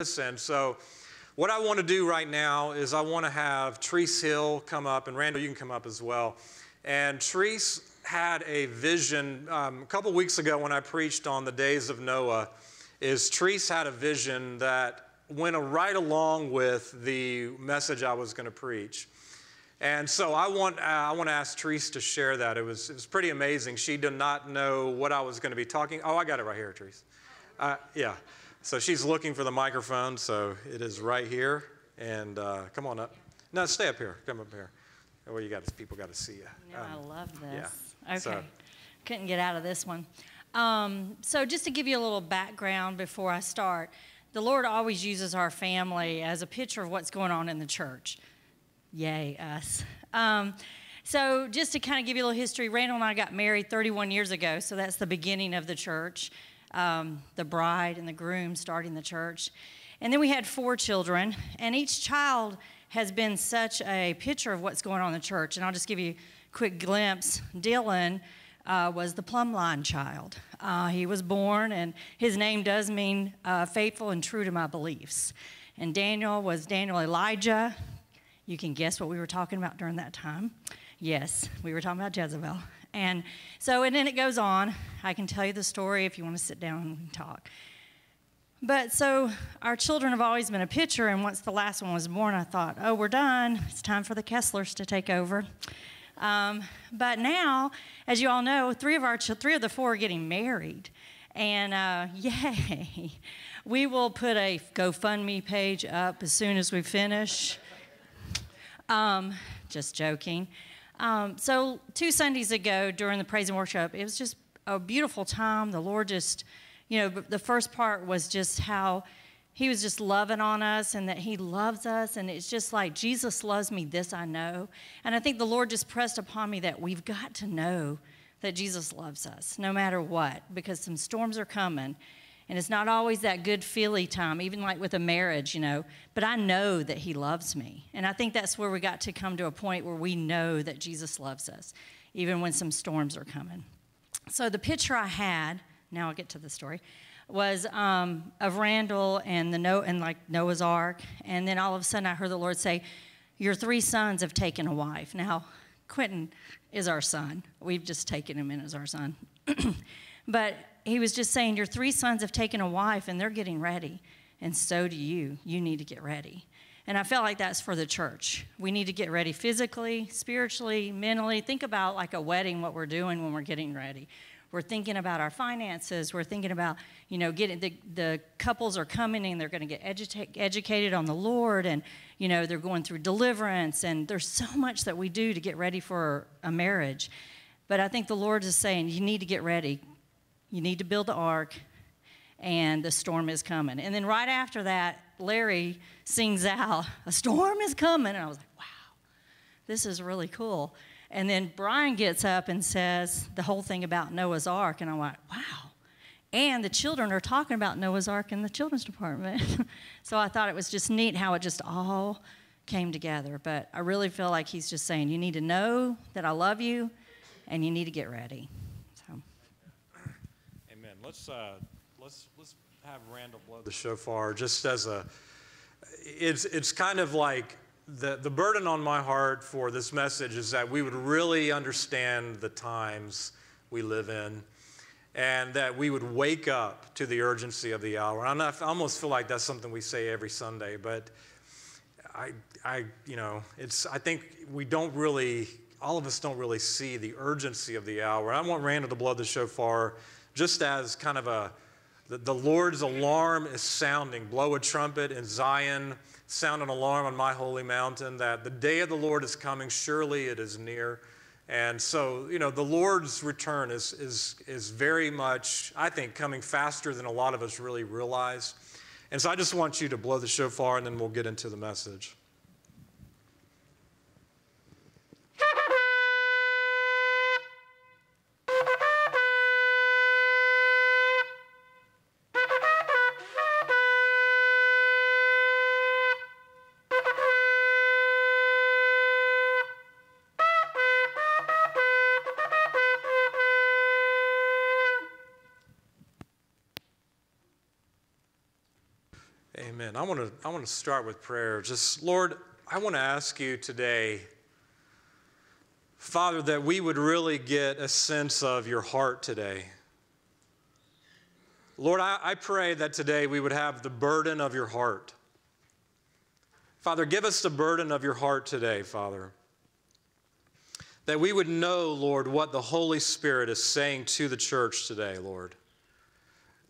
And so, what I want to do right now is I want to have Treese Hill come up, and Randall, you can come up as well. And Treese had a vision um, a couple weeks ago when I preached on the days of Noah. Is Treese had a vision that went right along with the message I was going to preach. And so I want, uh, I want to ask Treese to share that. It was, it was pretty amazing. She did not know what I was going to be talking. Oh, I got it right here, Treese. Uh, yeah. So she's looking for the microphone, so it is right here. And uh, come on up. No, stay up here. Come up here. Well, you got people got to see you. No, um, I love this. Yeah. Okay. So, Couldn't get out of this one. Um, so just to give you a little background before I start, the Lord always uses our family as a picture of what's going on in the church. Yay, us. Um, so, just to kind of give you a little history, Randall and I got married 31 years ago, so that's the beginning of the church, um, the bride and the groom starting the church. And then we had four children, and each child has been such a picture of what's going on in the church. And I'll just give you a quick glimpse. Dylan uh, was the plumb line child. Uh, he was born, and his name does mean uh, faithful and true to my beliefs. And Daniel was Daniel Elijah. You can guess what we were talking about during that time. Yes, we were talking about Jezebel. And so, and then it goes on. I can tell you the story if you want to sit down and talk. But so our children have always been a picture, and once the last one was born, I thought, oh, we're done. It's time for the Kesslers to take over. Um, but now, as you all know, three of our three of the four are getting married, and uh, yay! We will put a GoFundMe page up as soon as we finish. Um, just joking. Um, so, two Sundays ago during the praise and worship, it was just a beautiful time. The Lord just, you know, the first part was just how He was just loving on us and that He loves us. And it's just like, Jesus loves me, this I know. And I think the Lord just pressed upon me that we've got to know that Jesus loves us no matter what, because some storms are coming. And it's not always that good feely time, even like with a marriage, you know. But I know that He loves me. And I think that's where we got to come to a point where we know that Jesus loves us, even when some storms are coming. So the picture I had, now I'll get to the story, was um, of Randall and the no and like Noah's Ark. And then all of a sudden I heard the Lord say, Your three sons have taken a wife. Now, Quentin is our son. We've just taken him in as our son. but he was just saying, Your three sons have taken a wife and they're getting ready. And so do you. You need to get ready. And I felt like that's for the church. We need to get ready physically, spiritually, mentally. Think about like a wedding, what we're doing when we're getting ready. We're thinking about our finances. We're thinking about, you know, getting the, the couples are coming and they're going to get educa- educated on the Lord and, you know, they're going through deliverance. And there's so much that we do to get ready for a marriage. But I think the Lord is saying, you need to get ready. You need to build the ark, and the storm is coming. And then right after that, Larry sings out, A storm is coming. And I was like, wow, this is really cool. And then Bryan gets up and says the whole thing about Noah's Ark. And I'm like, wow. And the children are talking about Noah's Ark in the children's department. so I thought it was just neat how it just all came together. But I really feel like he's just saying, you need to know that I love you and you need to get ready let's uh, let's let's have Randall blow the shofar just as a. It's it's kind of like the the burden on my heart for this message is that we would really understand the times we live in, and that we would wake up to the urgency of the hour. And I almost feel like that's something we say every Sunday, but I I you know it's I think we don't really all of us don't really see the urgency of the hour. I want Randall to blow the shofar just as kind of a the, Lord's alarm is sounding. Blow a trumpet in Zion, sound an alarm on my holy mountain that the day of the Lord is coming, surely it is near. And so, you know, the Lord's return is, is, is very much, I think, coming faster than a lot of us really realize. And so I just want you to blow the shofar and then we'll get into the message. Amen. I want to I want to start with prayer. Just Lord, I want to ask you today Father that we would really get a sense of your heart today. Lord, I, I pray that today we would have the burden of your heart. Father, give us the burden of your heart today, Father. That we would know, Lord, what the Holy Spirit is saying to the church today, Lord.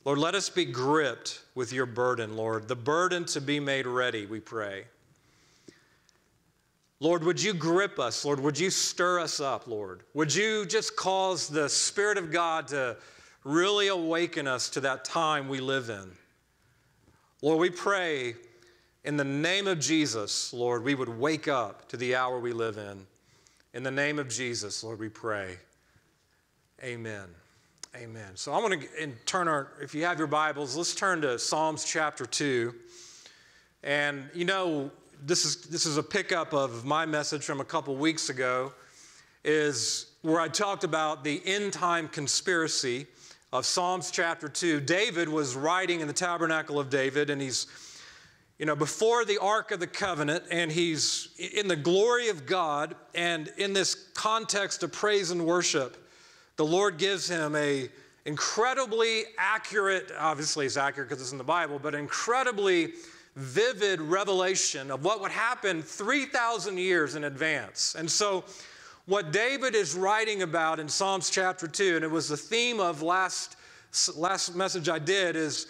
Lord, let us be gripped with your burden, Lord, the burden to be made ready, we pray. Lord, would you grip us? Lord, would you stir us up, Lord? Would you just cause the Spirit of God to really awaken us to that time we live in? Lord, we pray in the name of Jesus, Lord, we would wake up to the hour we live in. In the name of Jesus, Lord, we pray. Amen. Amen. So I want to turn our, if you have your Bibles, let's turn to Psalms chapter 2. And you know, this is, this is a pickup of my message from a couple weeks ago, is where I talked about the end time conspiracy of Psalms chapter 2. David was writing in the tabernacle of David, and he's, you know, before the Ark of the Covenant, and he's in the glory of God, and in this context of praise and worship the Lord gives him a incredibly accurate, obviously it's accurate because it's in the Bible, but incredibly vivid revelation of what would happen 3,000 years in advance. And so, what David is writing about in Psalms chapter 2, and it was the theme of last, last message I did, is,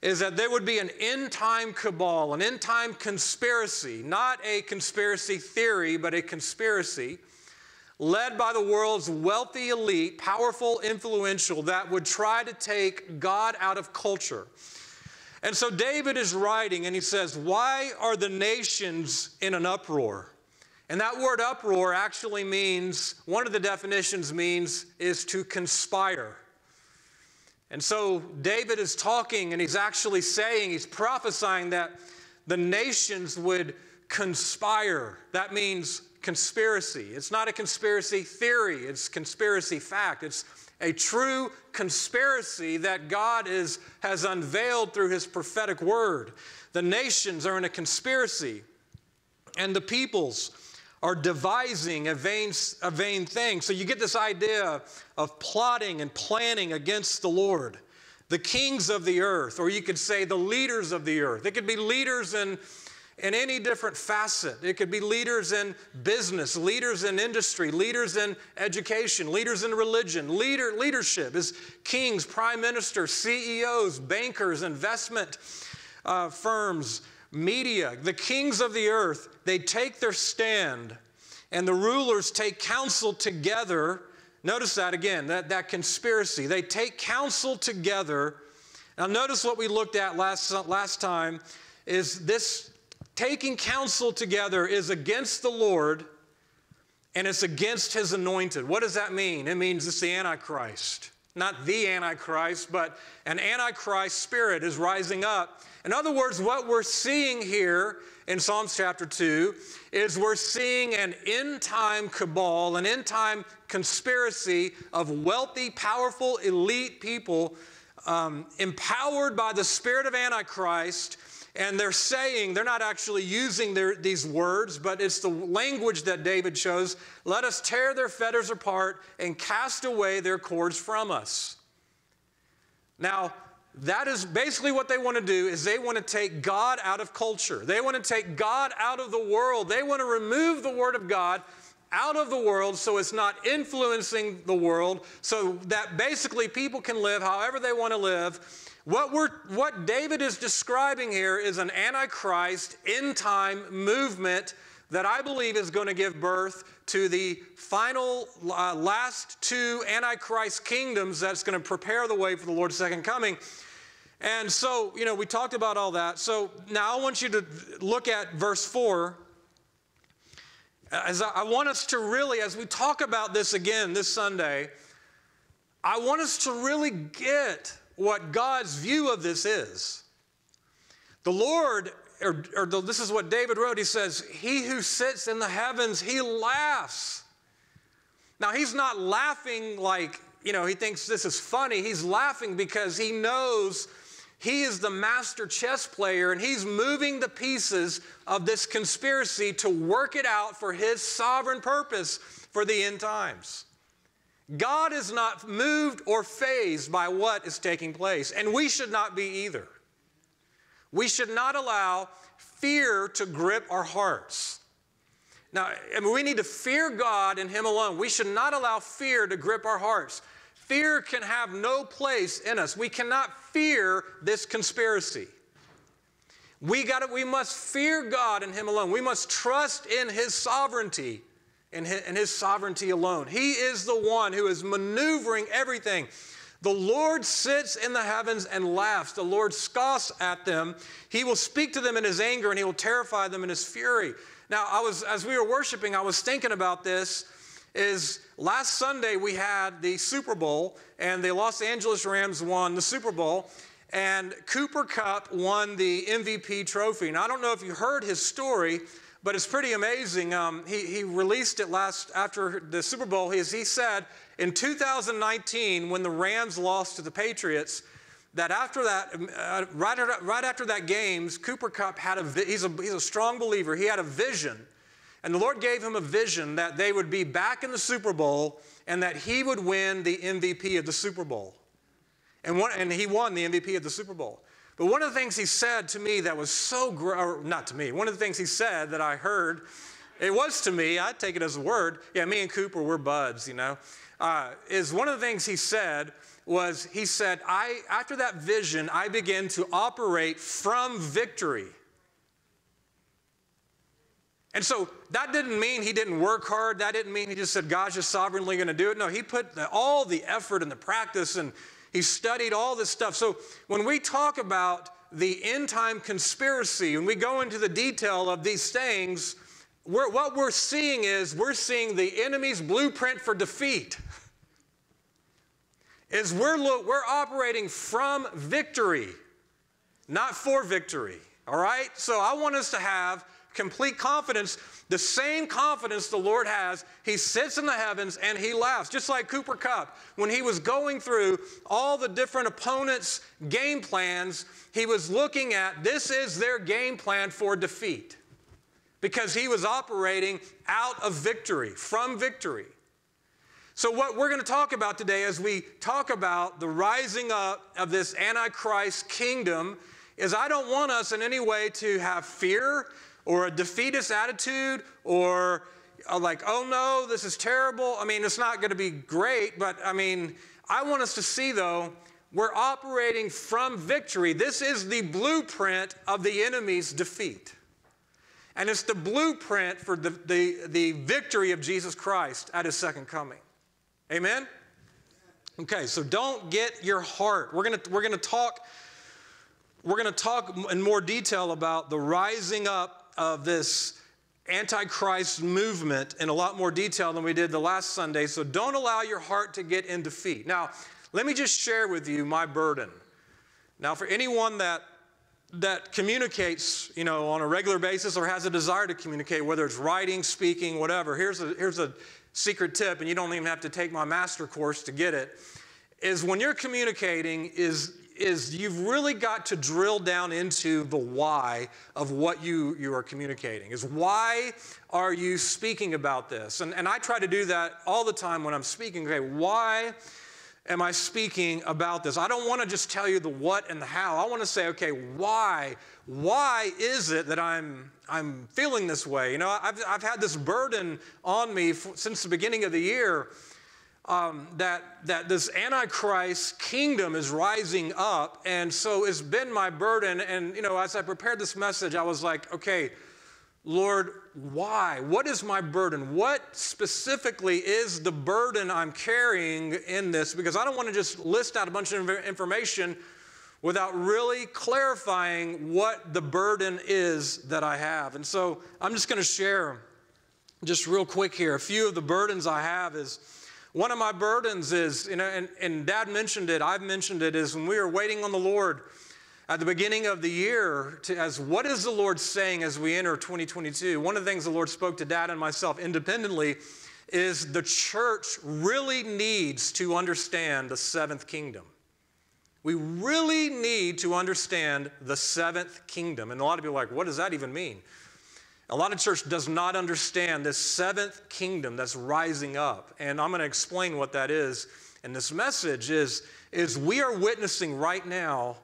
is that there would be an end time cabal, an end time conspiracy, not a conspiracy theory, but a conspiracy led by the world's wealthy elite, powerful, influential, that would try to take God out of culture. And so David is writing and he says, Why are the nations in an uproar? And that word uproar actually means, one of the definitions means, is to conspire. And so David is talking and he's actually saying, he's prophesying that the nations would conspire. That means conspiracy. It's not a conspiracy theory, it's conspiracy fact. It's a true conspiracy that God is, has unveiled through his prophetic word. The nations are in a conspiracy, and the peoples are devising a vain, a vain thing. So you get this idea of plotting and planning against the Lord. The kings of the earth, or you could say the leaders of the earth. It could be leaders in in any different facet. It could be leaders in business, leaders in industry, leaders in education, leaders in religion. Leader, leadership is kings, prime ministers, CEOs, bankers, investment uh, firms, media. The kings of the earth, they take their stand, and the rulers take counsel together. Notice that again, that, that conspiracy. They take counsel together. Now, notice what we looked at last, last time is this taking counsel together is against the Lord and it's against his anointed. What does that mean? It means it's the Antichrist. Not the Antichrist, but an Antichrist spirit is rising up. In other words, what we're seeing here in Psalms chapter 2 is we're seeing an end time cabal, an end time conspiracy of wealthy, powerful, elite people um, empowered by the spirit of Antichrist and they're saying, they're not actually using their, these words, but it's the language that David chose. Let us tear their fetters apart and cast away their cords from us. Now, that is basically what they want to do is they want to take God out of culture. They want to take God out of the world. They want to remove the word of God out of the world so it's not influencing the world so that basically people can live however they want to live what, we're, what David is describing here is an antichrist end time movement that I believe is going to give birth to the final uh, last two antichrist kingdoms that's going to prepare the way for the Lord's second coming. And so, you know, we talked about all that. So now I want you to look at verse 4. As I, I want us to really, as we talk about this again this Sunday, I want us to really get what God's view of this is. The Lord, or, or the, this is what David wrote, he says, He who sits in the heavens, he laughs. Now, he's not laughing like, you know, he thinks this is funny. He's laughing because he knows He is the master chess player, and he's moving the pieces of this conspiracy to work it out for his sovereign purpose for the end times. God is not moved or fazed by what is taking place, and we should not be either. We should not allow fear to grip our hearts. Now, I mean, we need to fear God and Him alone. We should not allow fear to grip our hearts. Fear can have no place in us. We cannot fear this conspiracy. We, gotta, we must fear God and Him alone. We must trust in His sovereignty and his, and his sovereignty alone. He is the one who is maneuvering everything. The Lord sits in the heavens and laughs. The Lord scoffs at them. He will speak to them in his anger and he will terrify them in his fury. Now, I was as we were worshiping, I was thinking about this is last Sunday we had the Super Bowl and the Los Angeles Rams won the Super Bowl and Cooper Kupp won the MVP trophy. Now, I don't know if you heard his story, but it's pretty amazing. Um, he, he released it last after the Super Bowl. He, he said in 2019, when the Rams lost to the Patriots, that after that, uh, right, right after that games, Cooper Kupp had a, he's a, he's a strong believer. He had a vision. And the Lord gave him a vision that they would be back in the Super Bowl and that he would win the MVP of the Super Bowl. And, one, and he won the MVP of the Super Bowl. But one of the things he said to me that was so, or not to me, one of the things he said that I heard, it was to me, I take it as a word. Yeah, me and Cooper, we're buds, you know. Uh, is one of the things he said was, he said, I, after that vision, I began to operate from victory. And so that didn't mean he didn't work hard. That didn't mean he just said, God's just sovereignly going to do it. No, he put the, all the effort and the practice and he studied all this stuff. So when we talk about the end time conspiracy, when we go into the detail of these things, we're, what we're seeing is we're seeing the enemy's blueprint for defeat. Is we're, we're operating from victory, not for victory. All right? So I want us to have complete confidence, the same confidence the Lord has. He sits in the heavens and he laughs, just like Cooper Kupp, When he was going through all the different opponents' game plans, he was looking at this is their game plan for defeat because he was operating out of victory, from victory. So, what we're going to talk about today as we talk about the rising up of this Antichrist kingdom is I don't want us in any way to have fear or a defeatist attitude or uh, like, oh no, this is terrible. I mean, it's not going to be great, but I mean, I want us to see though, we're operating from victory. This is the blueprint of the enemy's defeat. And it's the blueprint for the, the, the victory of Jesus Christ at his second coming. Amen? Okay, so don't get your heart. We're going we're to talk we're going to talk in more detail about the rising up of this Antichrist movement in a lot more detail than we did the last Sunday, so don't allow your heart to get in defeat. Now, let me just share with you my burden. Now, for anyone that that communicates, you know, on a regular basis or has a desire to communicate, whether it's writing, speaking, whatever, here's a, here's a secret tip, and you don't even have to take my master course to get it, is when you're communicating, is is you've really got to drill down into the why of what you, you are communicating. Is why are you speaking about this? And, and I try to do that all the time when I'm speaking. Okay, why am I speaking about this? I don't want to just tell you the what and the how. I want to say, okay, why? Why is it that I'm, I'm feeling this way? You know, I've, I've had this burden on me since the beginning of the year um, that, that this Antichrist kingdom is rising up. And so it's been my burden. And, you know, as I prepared this message, I was like, okay, Lord, why? What is my burden? What specifically is the burden I'm carrying in this? Because I don't want to just list out a bunch of information without really clarifying what the burden is that I have. And so I'm just going to share just real quick here. A few of the burdens I have is one of my burdens is, you know, and, and Dad mentioned it, I've mentioned it, is when we are waiting on the Lord at the beginning of the year to, as what is the Lord saying as we enter 2022. One of the things the Lord spoke to Dad and myself independently is the church really needs to understand the seventh kingdom. We really need to understand the seventh kingdom. And a lot of people are like, what does that even mean? A lot of church does not understand this seventh kingdom that's rising up. And I'm going to explain what that is. And this message is, is we are witnessing right now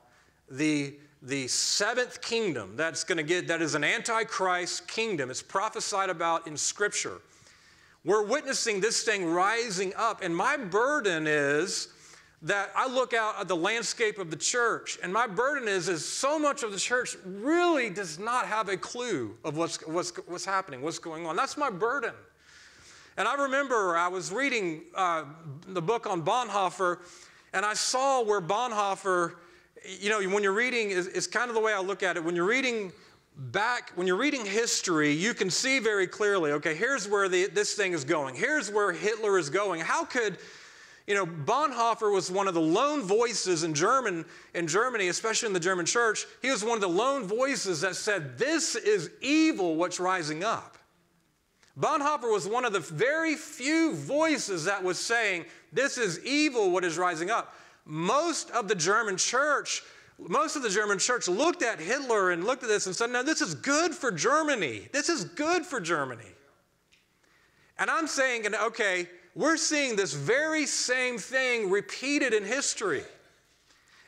the, the seventh kingdom that's going to get, that is an antichrist kingdom. It's prophesied about in Scripture. We're witnessing this thing rising up. And my burden is that I look out at the landscape of the church, and my burden is, is so much of the church really does not have a clue of what's, what's, what's happening, what's going on. That's my burden. And I remember I was reading uh, the book on Bonhoeffer, and I saw where Bonhoeffer, you know, when you're reading, it's kind of the way I look at it. When you're reading back, when you're reading history, you can see very clearly, okay, here's where the, this thing is going. Here's where Hitler is going. How could you know, Bonhoeffer was one of the lone voices in, German, in Germany, especially in the German church. He was one of the lone voices that said, This is evil what's rising up. Bonhoeffer was one of the very few voices that was saying, This is evil what is rising up. Most of the German church, most of the German church looked at Hitler and looked at this and said, No, this is good for Germany. This is good for Germany. And I'm saying, okay, we're seeing this very same thing repeated in history.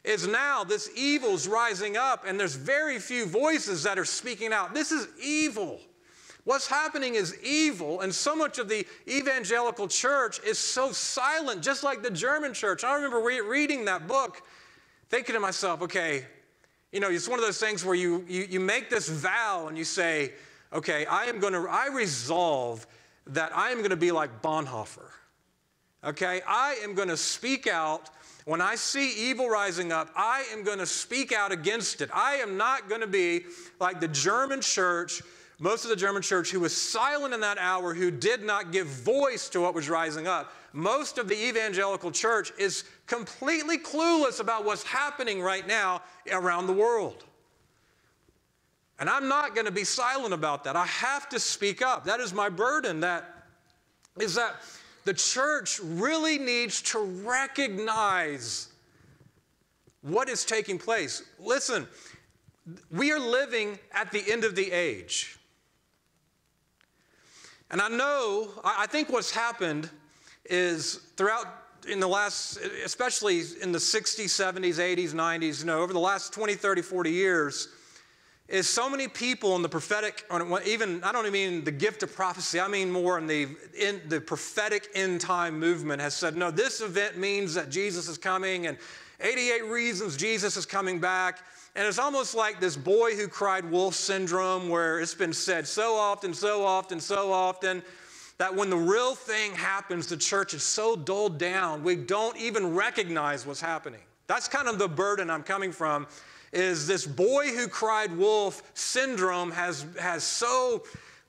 Is now this evil's rising up, and there's very few voices that are speaking out. This is evil. What's happening is evil, and so much of the evangelical church is so silent, just like the German church. I remember re- reading that book, thinking to myself, okay, you know, it's one of those things where you, you, you make this vow and you say, okay, I am going to, I resolve that I am going to be like Bonhoeffer. Okay, I am going to speak out. When I see evil rising up, I am going to speak out against it. I am not going to be like the German church, most of the German church, who was silent in that hour, who did not give voice to what was rising up. Most of the evangelical church is completely clueless about what's happening right now around the world. And I'm not going to be silent about that. I have to speak up. That is my burden. That is that the church really needs to recognize what is taking place. Listen, we are living at the end of the age. And I know, I think what's happened is throughout in the last, especially in the 60s, 70s, 80s, 90s, you know, over the last 20, 30, 40 years, is so many people in the prophetic, even, I don't even mean the gift of prophecy, I mean more in the, in the prophetic end time movement has said, no, this event means that Jesus is coming and 88 reasons Jesus is coming back. And it's almost like this boy who cried wolf syndrome, where it's been said so often, so often, so often, that when the real thing happens, the church is so dulled down, we don't even recognize what's happening. That's kind of the burden I'm coming from is this boy who cried wolf syndrome has, has so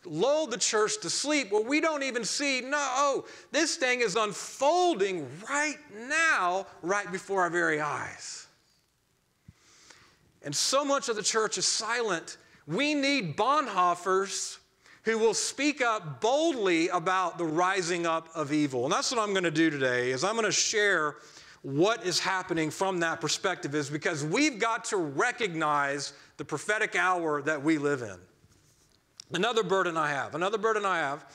lulled the church to sleep where we don't even see, no, oh, this thing is unfolding right now, right before our very eyes. And so much of the church is silent. We need Bonhoeffers who will speak up boldly about the rising up of evil. And that's what I'm going to do today is I'm going to share what is happening from that perspective is because we've got to recognize the prophetic hour that we live in. Another burden I have, another burden I have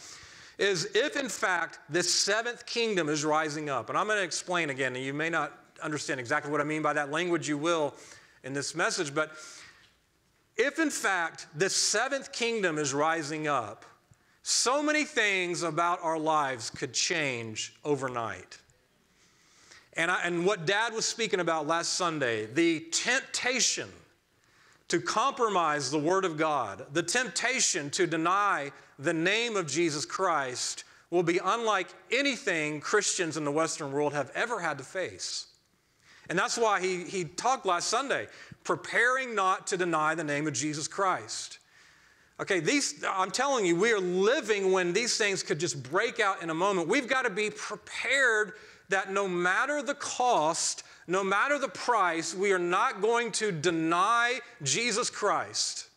is if in fact this seventh kingdom is rising up, and I'm going to explain again, and you may not understand exactly what I mean by that language, you will in this message, but if in fact this seventh kingdom is rising up, so many things about our lives could change overnight. And, I, and what Dad was speaking about last Sunday, the temptation to compromise the Word of God, the temptation to deny the name of Jesus Christ will be unlike anything Christians in the Western world have ever had to face. And that's why he, he talked last Sunday, preparing not to deny the name of Jesus Christ. Okay, these, I'm telling you, we are living when these things could just break out in a moment. We've got to be prepared that no matter the cost, no matter the price, we are not going to deny Jesus Christ.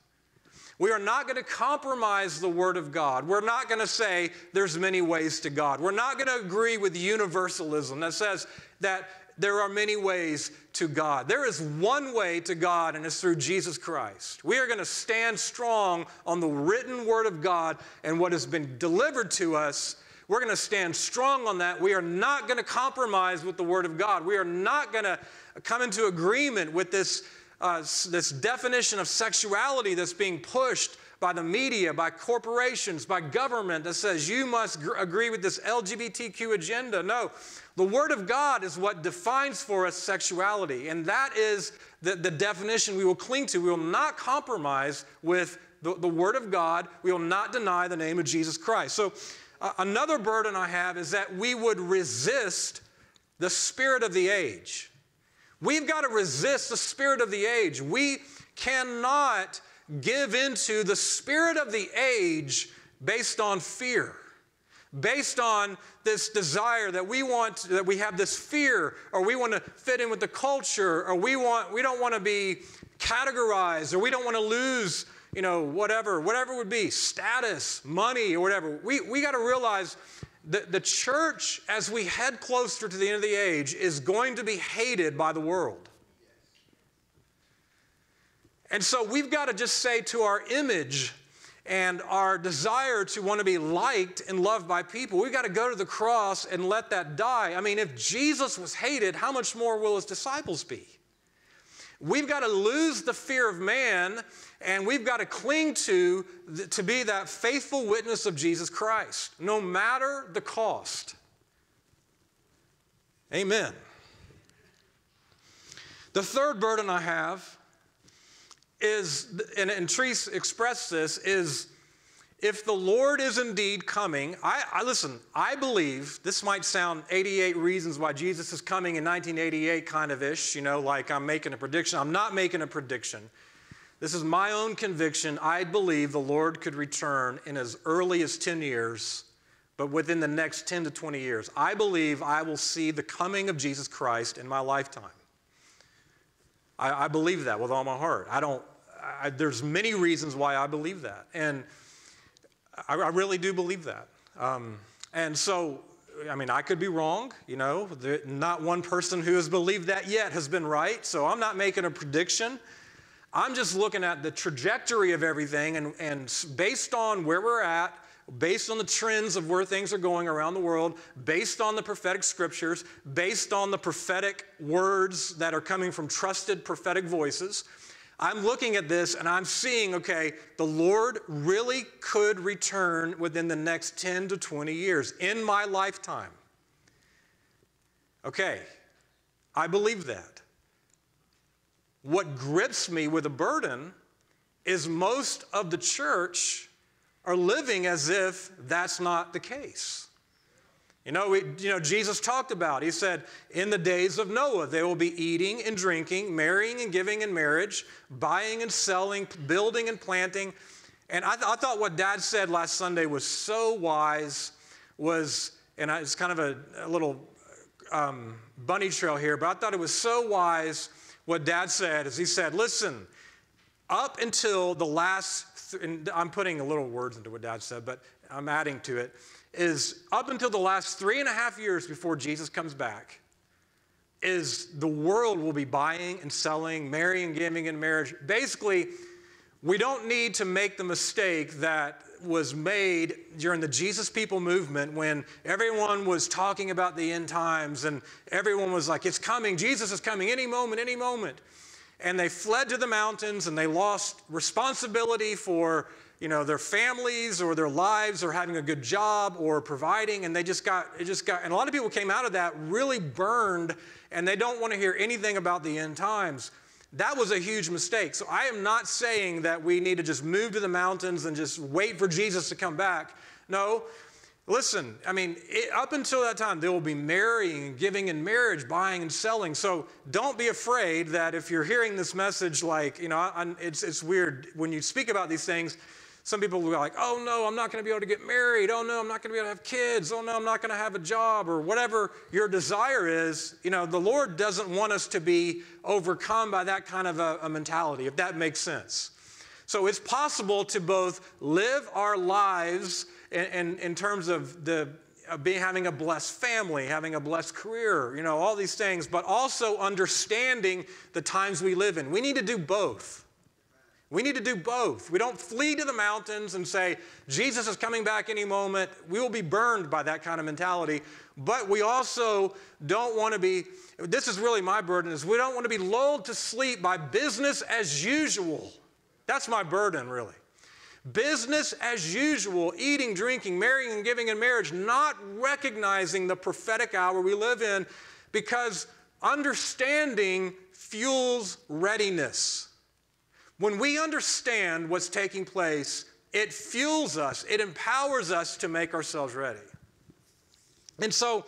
We are not going to compromise the Word of God. We're not going to say there's many ways to God. We're not going to agree with universalism that says that there are many ways to God. There is one way to God, and it's through Jesus Christ. We are going to stand strong on the written word of God and what has been delivered to us. We're going to stand strong on that. We are not going to compromise with the word of God. We are not going to come into agreement with this, uh, this definition of sexuality that's being pushed by the media, by corporations, by government that says you must gr- agree with this LGBTQ agenda. No, the Word of God is what defines for us sexuality, and that is the, the definition we will cling to. We will not compromise with the, the Word of God, we will not deny the name of Jesus Christ. So, another burden I have is that we would resist the spirit of the age. We've got to resist the spirit of the age. We cannot give into the spirit of the age based on fear, based on this desire that we want, that we have this fear, or we want to fit in with the culture, or we want, we don't want to be categorized, or we don't want to lose, you know, whatever, whatever would be, status, money, or whatever. We, we got to realize that the church, as we head closer to the end of the age, is going to be hated by the world. And so we've got to just say to our image and our desire to want to be liked and loved by people, we've got to go to the cross and let that die. I mean, if Jesus was hated, how much more will his disciples be? We've got to lose the fear of man and we've got to cling to to be that faithful witness of Jesus Christ, no matter the cost. Amen. The third burden I have is, and, and Treese expressed this, is if the Lord is indeed coming, I, I, listen, I believe this might sound 88 reasons why Jesus is coming in 1988 kind of ish, you know, like I'm making a prediction. I'm not making a prediction. This is my own conviction. I believe the Lord could return in as early as 10 years, but within the next 10 to 20 years. I believe I will see the coming of Jesus Christ in my lifetime. I, I believe that with all my heart. I don't, I, there's many reasons why I believe that. And I, I really do believe that. Um, and so, I mean, I could be wrong, you know, not one person who has believed that yet has been right. So I'm not making a prediction. I'm just looking at the trajectory of everything, and, and based on where we're at, based on the trends of where things are going around the world, based on the prophetic scriptures, based on the prophetic words that are coming from trusted prophetic voices. I'm looking at this and I'm seeing, okay, the Lord really could return within the next 10 to 20 years in my lifetime. Okay, I believe that. What grips me with a burden is most of the church are living as if that's not the case. You know, we, you know, Jesus talked about, he said, in the days of Noah, they will be eating and drinking, marrying and giving in marriage, buying and selling, building and planting. And I, th- I thought what Dad said last Sunday was so wise, was, and I, it's kind of a, a little um, bunny trail here, but I thought it was so wise what Dad said, is he said, listen, up until the last and I'm putting a little words into what Dad said, but I'm adding to it, is up until the last three and a half years before Jesus comes back, is the world will be buying and selling, marrying, giving in marriage. Basically, we don't need to make the mistake that was made during the Jesus People movement when everyone was talking about the end times and everyone was like, it's coming, Jesus is coming any moment, any moment. And they fled to the mountains and they lost responsibility for you know their families or their lives or having a good job or providing. And they just got it just got and a lot of people came out of that really burned and they don't want to hear anything about the end times that was a huge mistake so i am not saying that we need to just move to the mountains and just wait for jesus to come back no Listen, I mean, it, up until that time, there will be marrying and giving in marriage, buying and selling. So don't be afraid that if you're hearing this message, like, you know, I, it's, it's weird when you speak about these things. Some people will be like, oh no, I'm not going to be able to get married. Oh no, I'm not going to be able to have kids. Oh no, I'm not going to have a job or whatever your desire is. You know, the Lord doesn't want us to be overcome by that kind of a, a mentality, if that makes sense. So it's possible to both live our lives in, in, in terms of the uh, being having a blessed family, having a blessed career, you know, all these things, but also understanding the times we live in. We need to do both. We need to do both. We don't flee to the mountains and say, Jesus is coming back any moment. We will be burned by that kind of mentality. But we also don't want to be, this is really my burden, is we don't want to be lulled to sleep by business as usual. That's my burden, really. Business as usual, eating, drinking, marrying, and giving in marriage, not recognizing the prophetic hour we live in because understanding fuels readiness. When we understand what's taking place, it fuels us, it empowers us to make ourselves ready. And so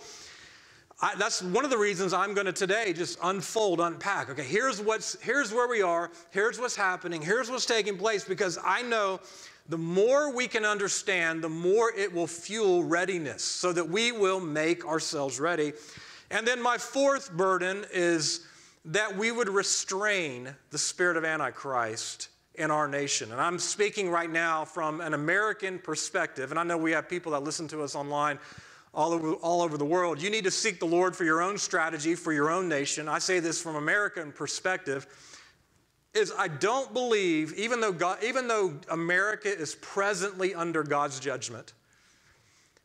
I, that's one of the reasons I'm going to today just unfold, unpack. Okay, here's what's here's where we are, here's what's happening, here's what's taking place because I know the more we can understand, the more it will fuel readiness so that we will make ourselves ready. And then my fourth burden is that we would restrain the spirit of Antichrist in our nation. And I'm speaking right now from an American perspective, and I know we have people that listen to us online all over, all over the world. You need to seek the Lord for your own strategy, for your own nation. I say this from American perspective. Is I don't believe, even though, God, even though America is presently under God's judgment,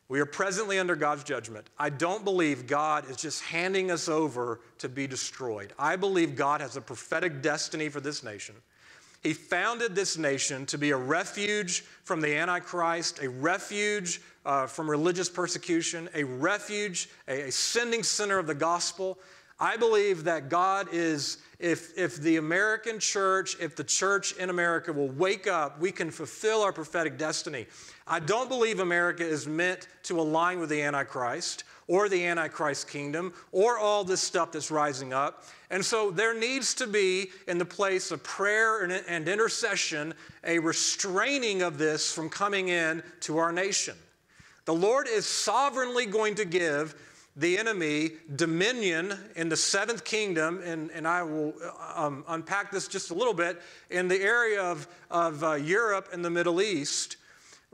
we are presently under God's judgment. I don't believe God is just handing us over to be destroyed. I believe God has a prophetic destiny for this nation. He founded this nation to be a refuge from the Antichrist, a refuge uh, from religious persecution, a refuge, a, a sending center of the gospel. I believe that God is, if, if the American church, if the church in America will wake up, we can fulfill our prophetic destiny. I don't believe America is meant to align with the Antichrist or the Antichrist kingdom or all this stuff that's rising up. And so there needs to be, in the place of prayer and, and intercession, a restraining of this from coming in to our nation. The Lord is sovereignly going to give the enemy dominion in the seventh kingdom, and, and I will um, unpack this just a little bit, in the area of, of uh, Europe and the Middle East.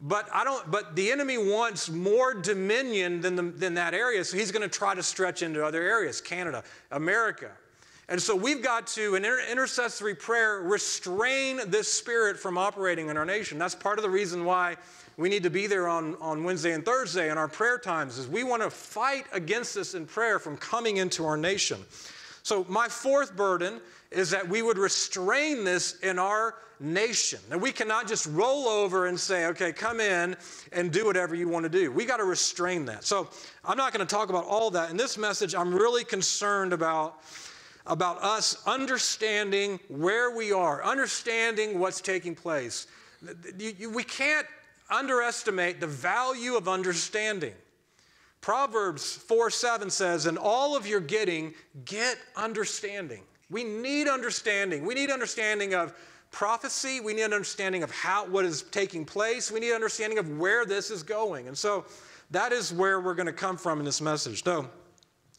But I don't. But the enemy wants more dominion than, the, than that area, so he's going to try to stretch into other areas, Canada, America. And so we've got to, in intercessory prayer, restrain this spirit from operating in our nation. That's part of the reason why we need to be there on, on Wednesday and Thursday in our prayer times, is we want to fight against this in prayer from coming into our nation. So my fourth burden is that we would restrain this in our nation. And we cannot just roll over and say, okay, come in and do whatever you want to do. We got to restrain that. So I'm not going to talk about all that. In this message, I'm really concerned about, about us understanding where we are, understanding what's taking place. We can't underestimate the value of understanding. Proverbs 4 7 says, In all of your getting, get understanding. We need understanding. We need understanding of prophecy. We need an understanding of how what is taking place. We need an understanding of where this is going. And so that is where we're going to come from in this message. So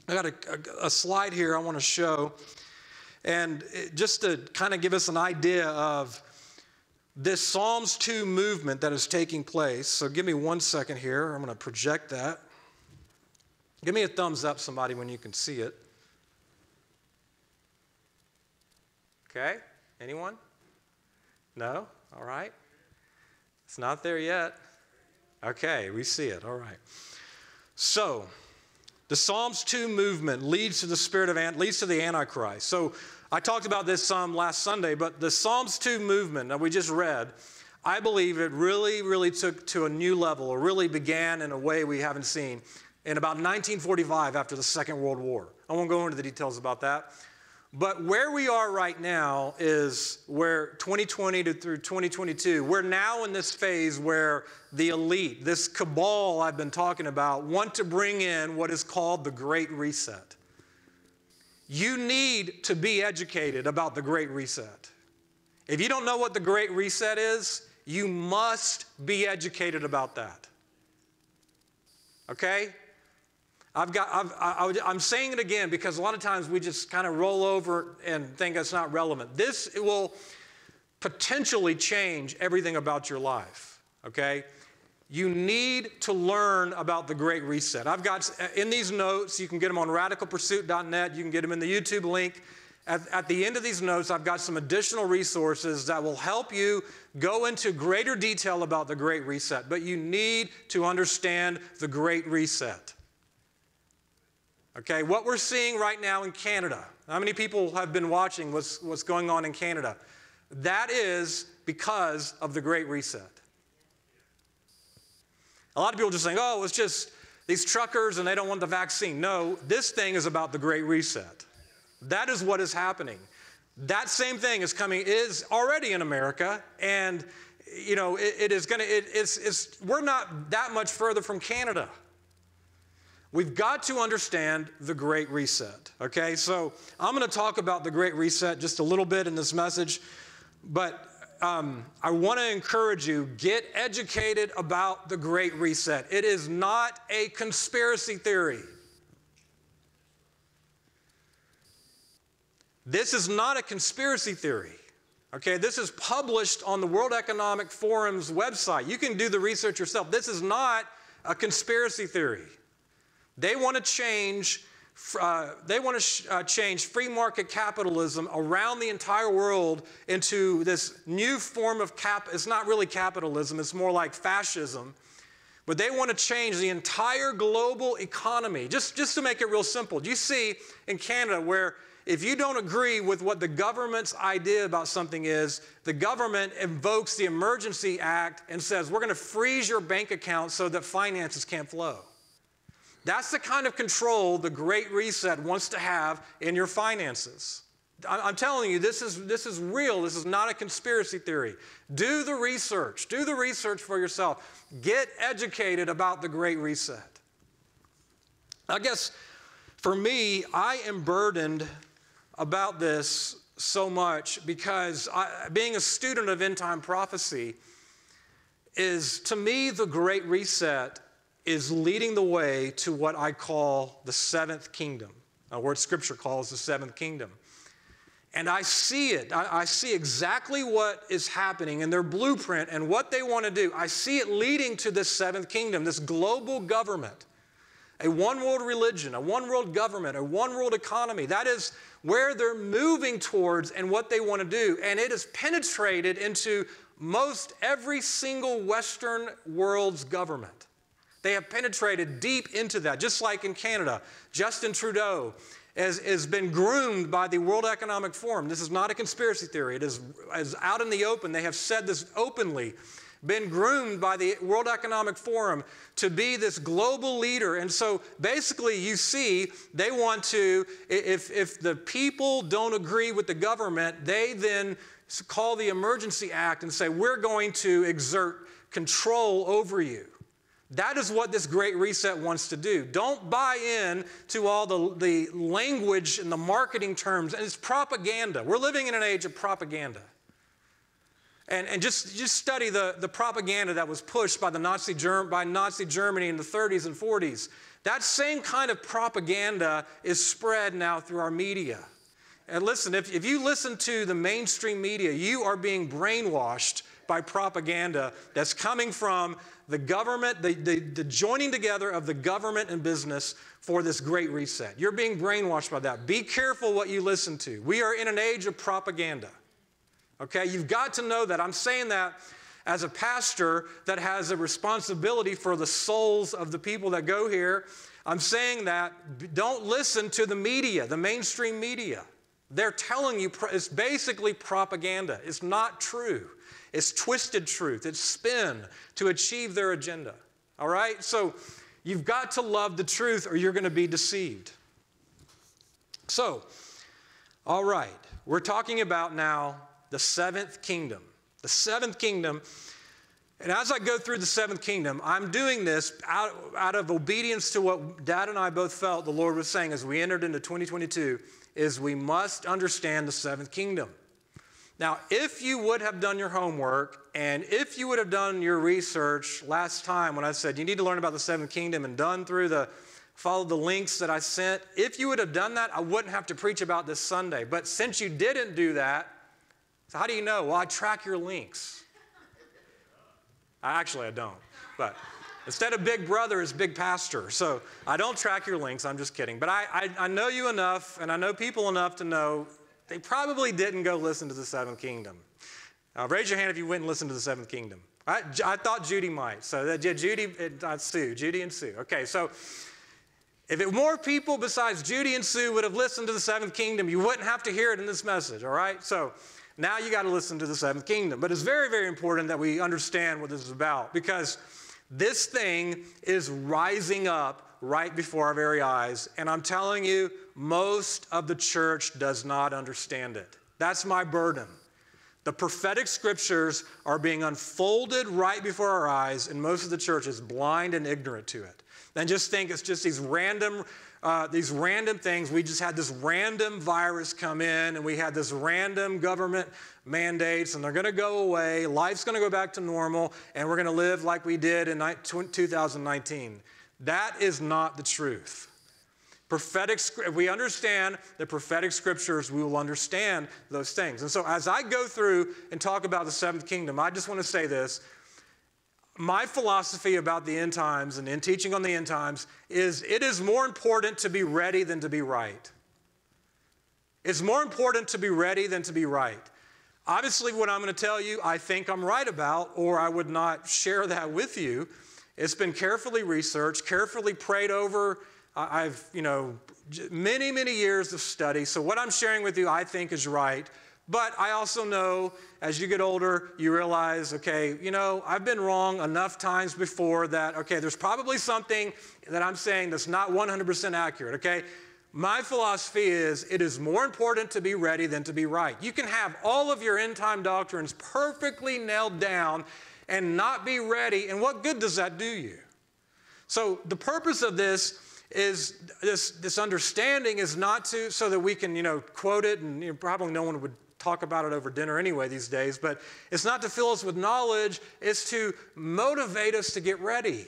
I got a, a, a slide here I want to show. And it, just to kind of give us an idea of this Psalms 2 movement that is taking place. So give me one second here. I'm going to project that. Give me a thumbs up, somebody, when you can see it. Okay? Anyone? No? All right. It's not there yet. Okay, we see it. All right. So, the Psalms 2 movement leads to the spirit of leads to the Antichrist. So, I talked about this psalm last Sunday, but the Psalms 2 movement that we just read, I believe it really, really took to a new level, or really began in a way we haven't seen in about 1945 after the Second World War. I won't go into the details about that. But where we are right now is where 2020 to through 2022, we're now in this phase where the elite, this cabal I've been talking about, want to bring in what is called the Great Reset. You need to be educated about the Great Reset. If you don't know what the Great Reset is, you must be educated about that. Okay? I've got, I've, I, am saying it again because a lot of times we just kind of roll over and think it's not relevant. This will potentially change everything about your life, okay? You need to learn about the Great Reset. I've got uh, in these notes, you can get them on radicalpursuit.net, you can get them in the YouTube link. At, at, the end of these notes, I've got some additional resources that will help you go into greater detail about the Great Reset. But you need to understand the Great Reset. Okay, what we're seeing right now in Canada, how many people have been watching what's, what's going on in Canada? That is because of the Great Reset. A lot of people just saying, oh, it's just these truckers and they don't want the vaccine. No, this thing is about the Great Reset. That is what is happening. That same thing is coming, is already in America, and you know, it, it is gonna, it, it's, it's, we're not that much further from Canada. We've got to understand the Great Reset, okay? So I'm gonna talk about the Great Reset just a little bit in this message, but um, I want to encourage you get educated about the Great Reset. It is not a conspiracy theory. This is not a conspiracy theory. Okay, this is published on the World Economic Forum's website. You can do the research yourself. This is not a conspiracy theory. They want to change uh, they want to sh- uh, change free market capitalism around the entire world into this new form of cap. It's not really capitalism, it's more like fascism. But they want to change the entire global economy. Just, just to make it real simple, do you see in Canada where if you don't agree with what the government's idea about something is, the government invokes the Emergency Act and says, we're going to freeze your bank account so that finances can't flow. That's the kind of control the Great Reset wants to have in your finances. I'm telling you, this is, this is real. This is not a conspiracy theory. Do the research. Do the research for yourself. Get educated about the Great Reset. I guess for me, I am burdened about this so much because I, being a student of end time prophecy is, to me, the Great Reset is leading the way to what I call the seventh kingdom, a word scripture calls the seventh kingdom. And I see it. I, I, see exactly what is happening in their blueprint and what they want to do. I see it leading to this seventh kingdom, this global government, a one world religion, a one world government, a one world economy. That is where they're moving towards and what they want to do. And it has penetrated into most every single Western world's government. They have penetrated deep into that, just like in Canada. Justin Trudeau has, has been groomed by the World Economic Forum. This is not a conspiracy theory, it is, is out in the open. They have said this openly. Been groomed by the World Economic Forum to be this global leader. And so basically, you see, they want to, if, if the people don't agree with the government, they then call the Emergency Act and say, We're going to exert control over you. That is what this great reset wants to do. Don't buy in to all the, the language and the marketing terms. And it's propaganda. We're living in an age of propaganda. And, and just, just study the, the propaganda that was pushed by, the Nazi, Germ, by Nazi Germany in the 30s and 40s. That same kind of propaganda is spread now through our media. And listen, if, if you listen to the mainstream media, you are being brainwashed by propaganda that's coming from the government, the, the, the, joining together of the government and business for this great reset. You're being brainwashed by that. Be careful what you listen to. We are in an age of propaganda. Okay, you've got to know that. I'm saying that as a pastor that has a responsibility for the souls of the people that go here. I'm saying that don't listen to the media, the mainstream media. They're telling you it's basically propaganda. It's not true. It's twisted truth, it's spin to achieve their agenda. All right? So you've got to love the truth or you're going to be deceived. So, all right, we're talking about now the seventh kingdom. The seventh kingdom. And as I go through the seventh kingdom, I'm doing this out, out of obedience to what Dad and I both felt the Lord was saying as we entered into 2022 is we must understand the seventh kingdom. Now, if you would have done your homework and if you would have done your research last time when I said you need to learn about the seventh kingdom and done through the followed the links that I sent, if you would have done that, I wouldn't have to preach about this Sunday. But since you didn't do that, so how do you know? Well, I track your links. I, actually, I don't. But instead of big brother, it's big pastor. So I don't track your links. I'm just kidding. But I, I, I know you enough, and I know people enough to know they probably didn't go listen to the Seventh Kingdom. Raise your hand if you went and listened to the Seventh Kingdom. I, I thought Judy might. So that, yeah, Judy, uh, Sue, Judy and Sue. Okay, so if it, more people besides Judy and Sue would have listened to the Seventh Kingdom, you wouldn't have to hear it in this message, all right? So now you got to listen to the Seventh Kingdom. But it's very, very important that we understand what this is about because this thing is rising up right before our very eyes. And I'm telling you, most of the church does not understand it. That's my burden. The prophetic scriptures are being unfolded right before our eyes, and most of the church is blind and ignorant to it. And just think it's just these random, uh, these random things. We just had this random virus come in, and we had this random government mandates, and they're going to go away. Life's going to go back to normal, and we're going to live like we did in 2019. That is not the truth. Prophetic, if we understand the prophetic scriptures, we will understand those things. And so, as I go through and talk about the seventh kingdom, I just want to say this. My philosophy about the end times and in teaching on the end times is it is more important to be ready than to be right. It's more important to be ready than to be right. Obviously, what I'm going to tell you, I think I'm right about, or I would not share that with you. It's been carefully researched, carefully prayed over. I've, you know, many, many years of study. So what I'm sharing with you, I think is right. But I also know as you get older, you realize, okay, you know, I've been wrong enough times before that, okay, there's probably something that I'm saying that's not 100% accurate, okay? My philosophy is it is more important to be ready than to be right. You can have all of your end time doctrines perfectly nailed down and not be ready, and what good does that do you? So, the purpose of this is this, this understanding is not to so that we can you know quote it and you know, probably no one would talk about it over dinner anyway these days but it's not to fill us with knowledge it's to motivate us to get ready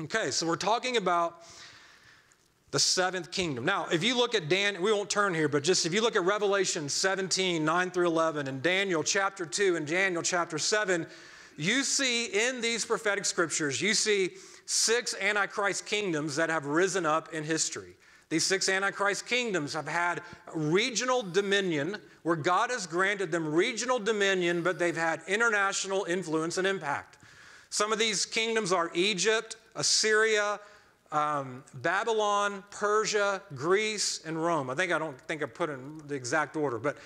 okay so we're talking about the seventh kingdom now if you look at dan we won't turn here but just if you look at revelation 17 9 through 11 and daniel chapter 2 and daniel chapter 7 you see in these prophetic scriptures you see six Antichrist kingdoms that have risen up in history. These six Antichrist kingdoms have had regional dominion, where God has granted them regional dominion, but they've had international influence and impact. Some of these kingdoms are Egypt, Assyria, um, Babylon, Persia, Greece, and Rome. I think I don't think I put in the exact order, but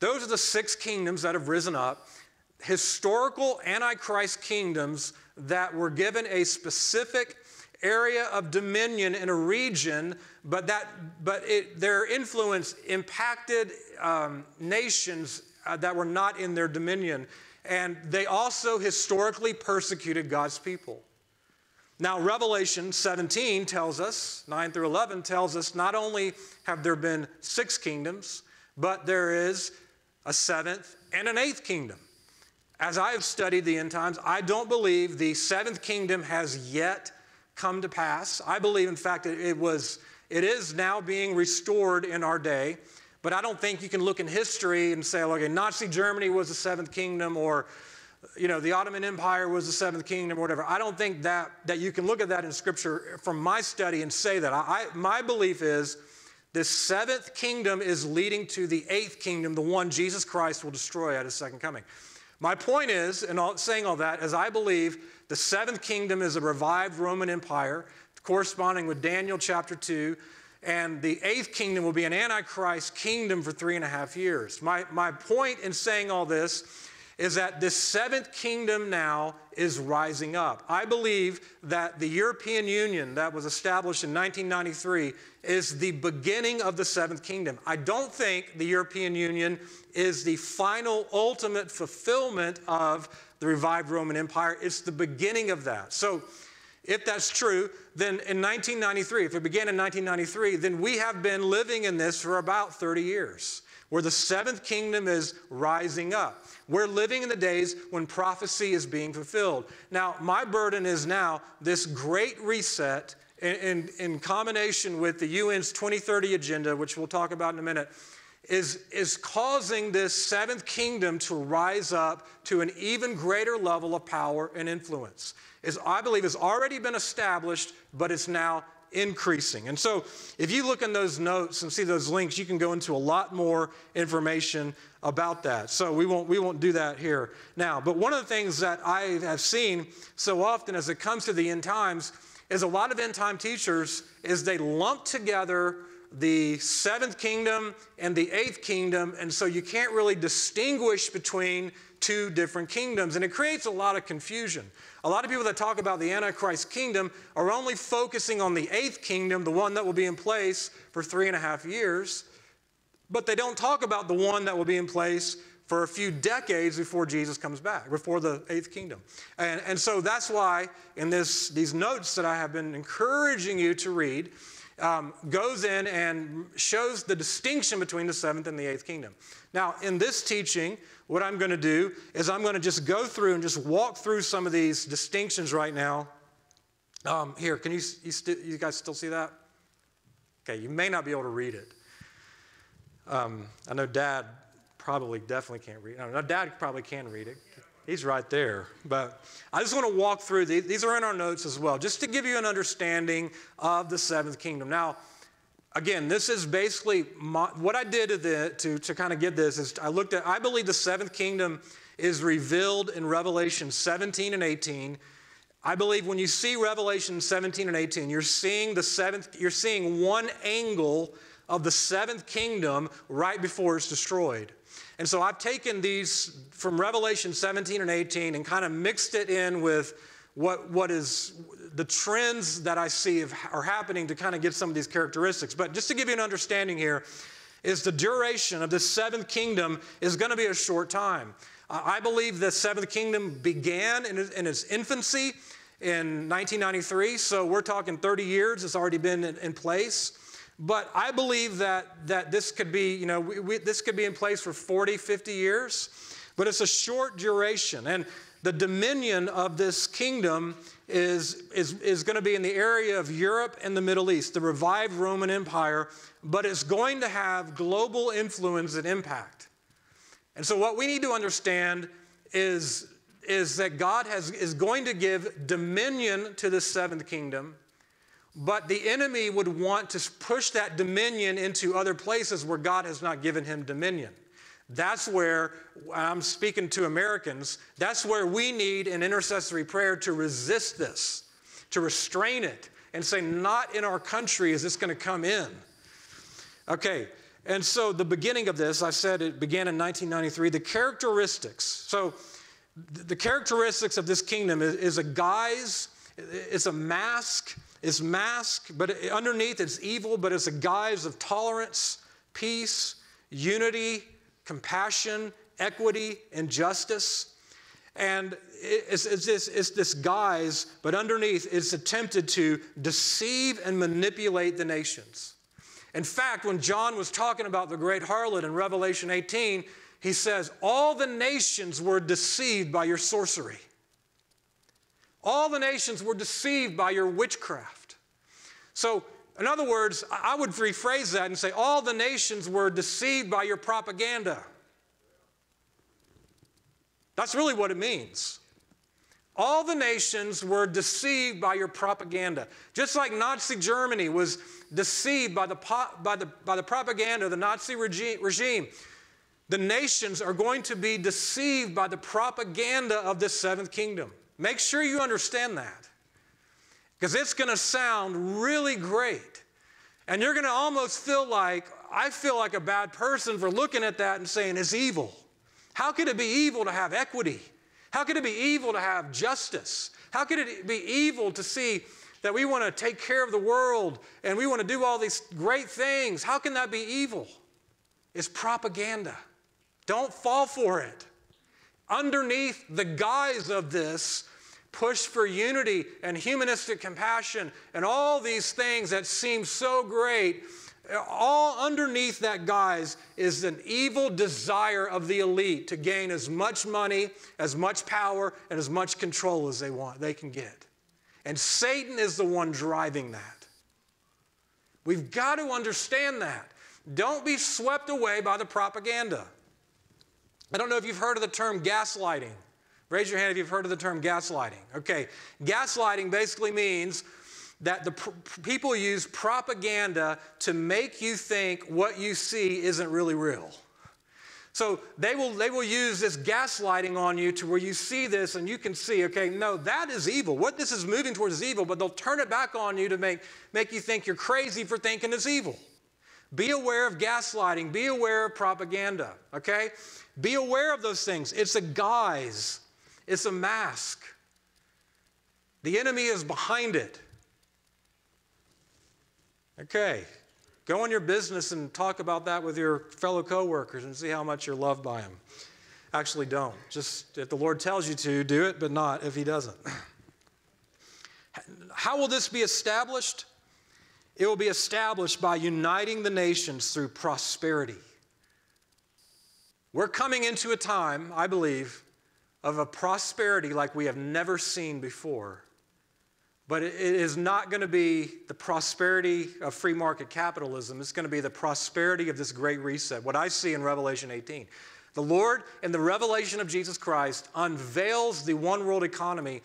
those are the six kingdoms that have risen up. Historical Antichrist kingdoms that were given a specific area of dominion in a region, but, that, but it, their influence impacted um, nations uh, that were not in their dominion. And they also historically persecuted God's people. Now, Revelation 17 tells us, 9 through 11 tells us, not only have there been six kingdoms, but there is a seventh and an eighth kingdom. As I have studied the end times, I don't believe the seventh kingdom has yet come to pass. I believe, in fact, it was, it is now being restored in our day. But I don't think you can look in history and say, okay, Nazi Germany was the seventh kingdom, or you know, the Ottoman Empire was the seventh kingdom, or whatever. I don't think that that you can look at that in Scripture from my study and say that. I, my belief is this seventh kingdom is leading to the eighth kingdom, the one Jesus Christ will destroy at his second coming. My point is, in all, saying all that, is I believe the seventh kingdom is a revived Roman Empire, corresponding with Daniel chapter 2, and the eighth kingdom will be an Antichrist kingdom for three and a half years. My, my point in saying all this is that this seventh kingdom now is rising up. I believe that the European Union that was established in 1993 is the beginning of the seventh kingdom. I don't think the European Union is the final, ultimate fulfillment of the revived Roman Empire. It's the beginning of that. So, if that's true, then in 1993, if it began in 1993, then we have been living in this for about 30 years, where the seventh kingdom is rising up. We're living in the days when prophecy is being fulfilled. Now, my burden is now this great reset in, in, in combination with the UN's 2030 agenda, which we'll talk about in a minute is, is causing this seventh kingdom to rise up to an even greater level of power and influence. Is, I believe has already been established, but it's now increasing. And so, if you look in those notes and see those links, you can go into a lot more information about that. So we won't we won't do that here now. But one of the things that I have seen so often as it comes to the end times is a lot of end time teachers is they lump together the seventh kingdom and the eighth kingdom, and so you can't really distinguish between two different kingdoms, and it creates a lot of confusion. A lot of people that talk about the Antichrist kingdom are only focusing on the eighth kingdom, the one that will be in place for three and a half years, but they don't talk about the one that will be in place for a few decades before Jesus comes back, before the eighth kingdom. And, and so that's why in this, these notes that I have been encouraging you to read, um, goes in and shows the distinction between the seventh and the eighth kingdom. Now, in this teaching, what I'm going to do is I'm going to just go through and just walk through some of these distinctions right now. Um, here, can you, you, st- you, guys still see that? Okay, you may not be able to read it. Um, I know Dad probably definitely can't read. No, Dad probably can read it. He's right there. But I just want to walk through these. These are in our notes as well, just to give you an understanding of the seventh kingdom. Now, again, this is basically my, what I did to, the, to, to kind of get this is I looked at, I believe the seventh kingdom is revealed in Revelation 17 and 18. I believe when you see Revelation 17 and 18, you're seeing the seventh, you're seeing one angle of the seventh kingdom right before it's destroyed. And so I've taken these from Revelation 17 and 18 and kind of mixed it in with what, what is the trends that I see are happening to kind of get some of these characteristics. But just to give you an understanding here, is the duration of the seventh kingdom is going to be a short time. I believe the seventh kingdom began in, in its infancy in 1993, so we're talking 30 years, it's already been in, in place. But I believe that, that this could be, you know, we, we, this could be in place for 40, 50 years, but it's a short duration. And the dominion of this kingdom is, is, is going to be in the area of Europe and the Middle East, the revived Roman Empire, but it's going to have global influence and impact. And so, what we need to understand is, is that God has, is going to give dominion to the seventh kingdom but the enemy would want to push that dominion into other places where God has not given him dominion. That's where I'm speaking to Americans. That's where we need an intercessory prayer to resist this, to restrain it, and say, not in our country is this going to come in. Okay, and so the beginning of this, I said it began in 1993. The characteristics, so the characteristics of this kingdom is, is a guise, it's a mask, it's masked, but underneath it's evil, but it's a guise of tolerance, peace, unity, compassion, equity, and justice. And it's, it's, it's this guise, but underneath it's attempted to deceive and manipulate the nations. In fact, when John was talking about the great harlot in Revelation 18, he says, All the nations were deceived by your sorcery. All the nations were deceived by your witchcraft. So, in other words, I would rephrase that and say, All the nations were deceived by your propaganda. That's really what it means. All the nations were deceived by your propaganda. Just like Nazi Germany was deceived by the, by the, by the propaganda of the Nazi regime, the nations are going to be deceived by the propaganda of this seventh kingdom. Make sure you understand that because it's going to sound really great. And you're going to almost feel like, I feel like a bad person for looking at that and saying it's evil. How could it be evil to have equity? How could it be evil to have justice? How could it be evil to see that we want to take care of the world and we want to do all these great things? How can that be evil? It's propaganda. Don't fall for it. Underneath the guise of this push for unity and humanistic compassion and all these things that seem so great, all underneath that guise is an evil desire of the elite to gain as much money, as much power, and as much control as they want, they can get. And Satan is the one driving that. We've got to understand that. Don't be swept away by the propaganda. I don't know if you've heard of the term gaslighting. Raise your hand if you've heard of the term gaslighting. Okay, gaslighting basically means that the pr- people use propaganda to make you think what you see isn't really real. So they will, they will use this gaslighting on you to where you see this and you can see, okay, no, that is evil. What this is moving towards is evil, but they'll turn it back on you to make, make you think you're crazy for thinking it's evil. Be aware of gaslighting, be aware of propaganda, okay? Be aware of those things. It's a guise, it's a mask. The enemy is behind it. Okay, go on your business and talk about that with your fellow coworkers and see how much you're loved by them. Actually, don't. Just if the Lord tells you to, do it, but not if He doesn't. How will this be established? It will be established by uniting the nations through prosperity. We're coming into a time, I believe, of a prosperity like we have never seen before. But it is not going to be the prosperity of free market capitalism. It's going to be the prosperity of this great reset. What I see in Revelation 18. The Lord, in the revelation of Jesus Christ, unveils the one world economy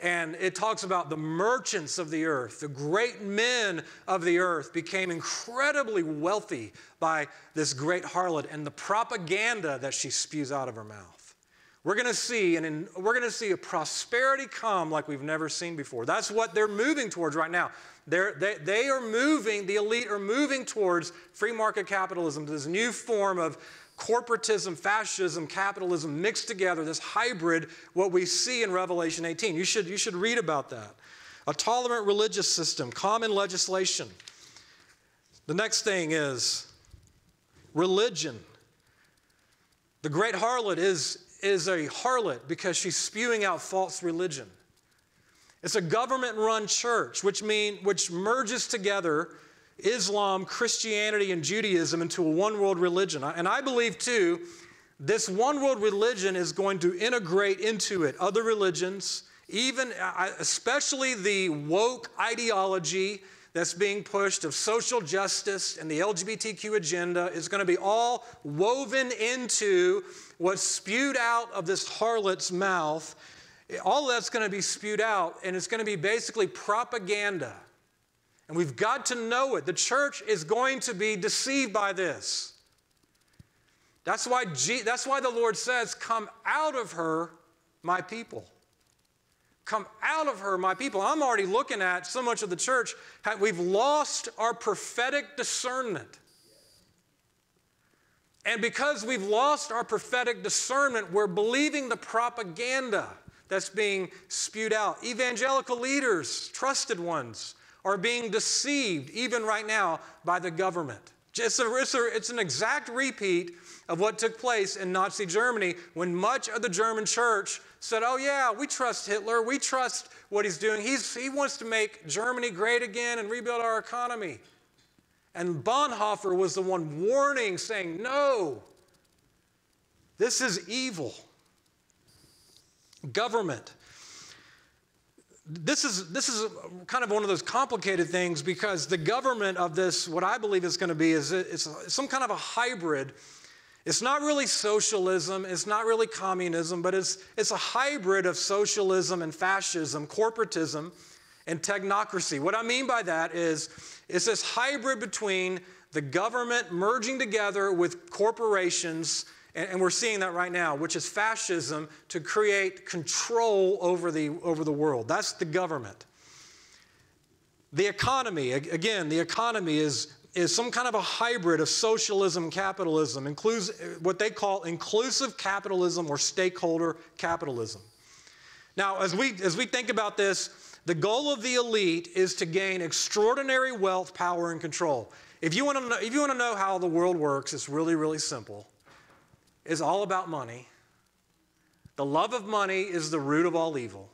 and it talks about the merchants of the earth, the great men of the earth became incredibly wealthy by this great harlot and the propaganda that she spews out of her mouth. We're going to see, and we're going to see a prosperity come like we've never seen before. That's what they're moving towards right now. They're, they, they are moving, the elite are moving towards free market capitalism, this new form of corporatism, fascism, capitalism mixed together, this hybrid, what we see in Revelation 18. You should, you should read about that. A tolerant religious system, common legislation. The next thing is religion. The great harlot is is a harlot because she's spewing out false religion. It's a government run church, which, mean, which merges together Islam, Christianity, and Judaism into a one world religion. And I believe, too, this one world religion is going to integrate into it other religions, even, especially the woke ideology that's being pushed of social justice and the LGBTQ agenda is going to be all woven into what's spewed out of this harlot's mouth. All that's going to be spewed out, and it's going to be basically propaganda. And we've got to know it. The church is going to be deceived by this. That's why, G- that's why the Lord says, Come out of her, my people. Come out of her, my people. I'm already looking at so much of the church. We've lost our prophetic discernment. And because we've lost our prophetic discernment, we're believing the propaganda that's being spewed out. Evangelical leaders, trusted ones, are being deceived, even right now, by the government. It's, a, it's, a, it's an exact repeat of what took place in Nazi Germany when much of the German church said, Oh, yeah, we trust Hitler. We trust what he's doing. He's, he wants to make Germany great again and rebuild our economy. And Bonhoeffer was the one warning, saying, No, this is evil. Government. This is, this is kind of one of those complicated things because the government of this, what I believe is going to be, is it's some kind of a hybrid it's not really socialism, it's not really communism, but it's, it's a hybrid of socialism and fascism, corporatism and technocracy. What I mean by that is it's this hybrid between the government merging together with corporations, and, and we're seeing that right now, which is fascism to create control over the, over the world. That's the government. The economy, again, the economy is is some kind of a hybrid of socialism capitalism, includes what they call inclusive capitalism or stakeholder capitalism. Now, as we, as we think about this, the goal of the elite is to gain extraordinary wealth, power, and control. If you want to know, if you want to know how the world works, it's really, really simple. It's all about money. The love of money is the root of all evil.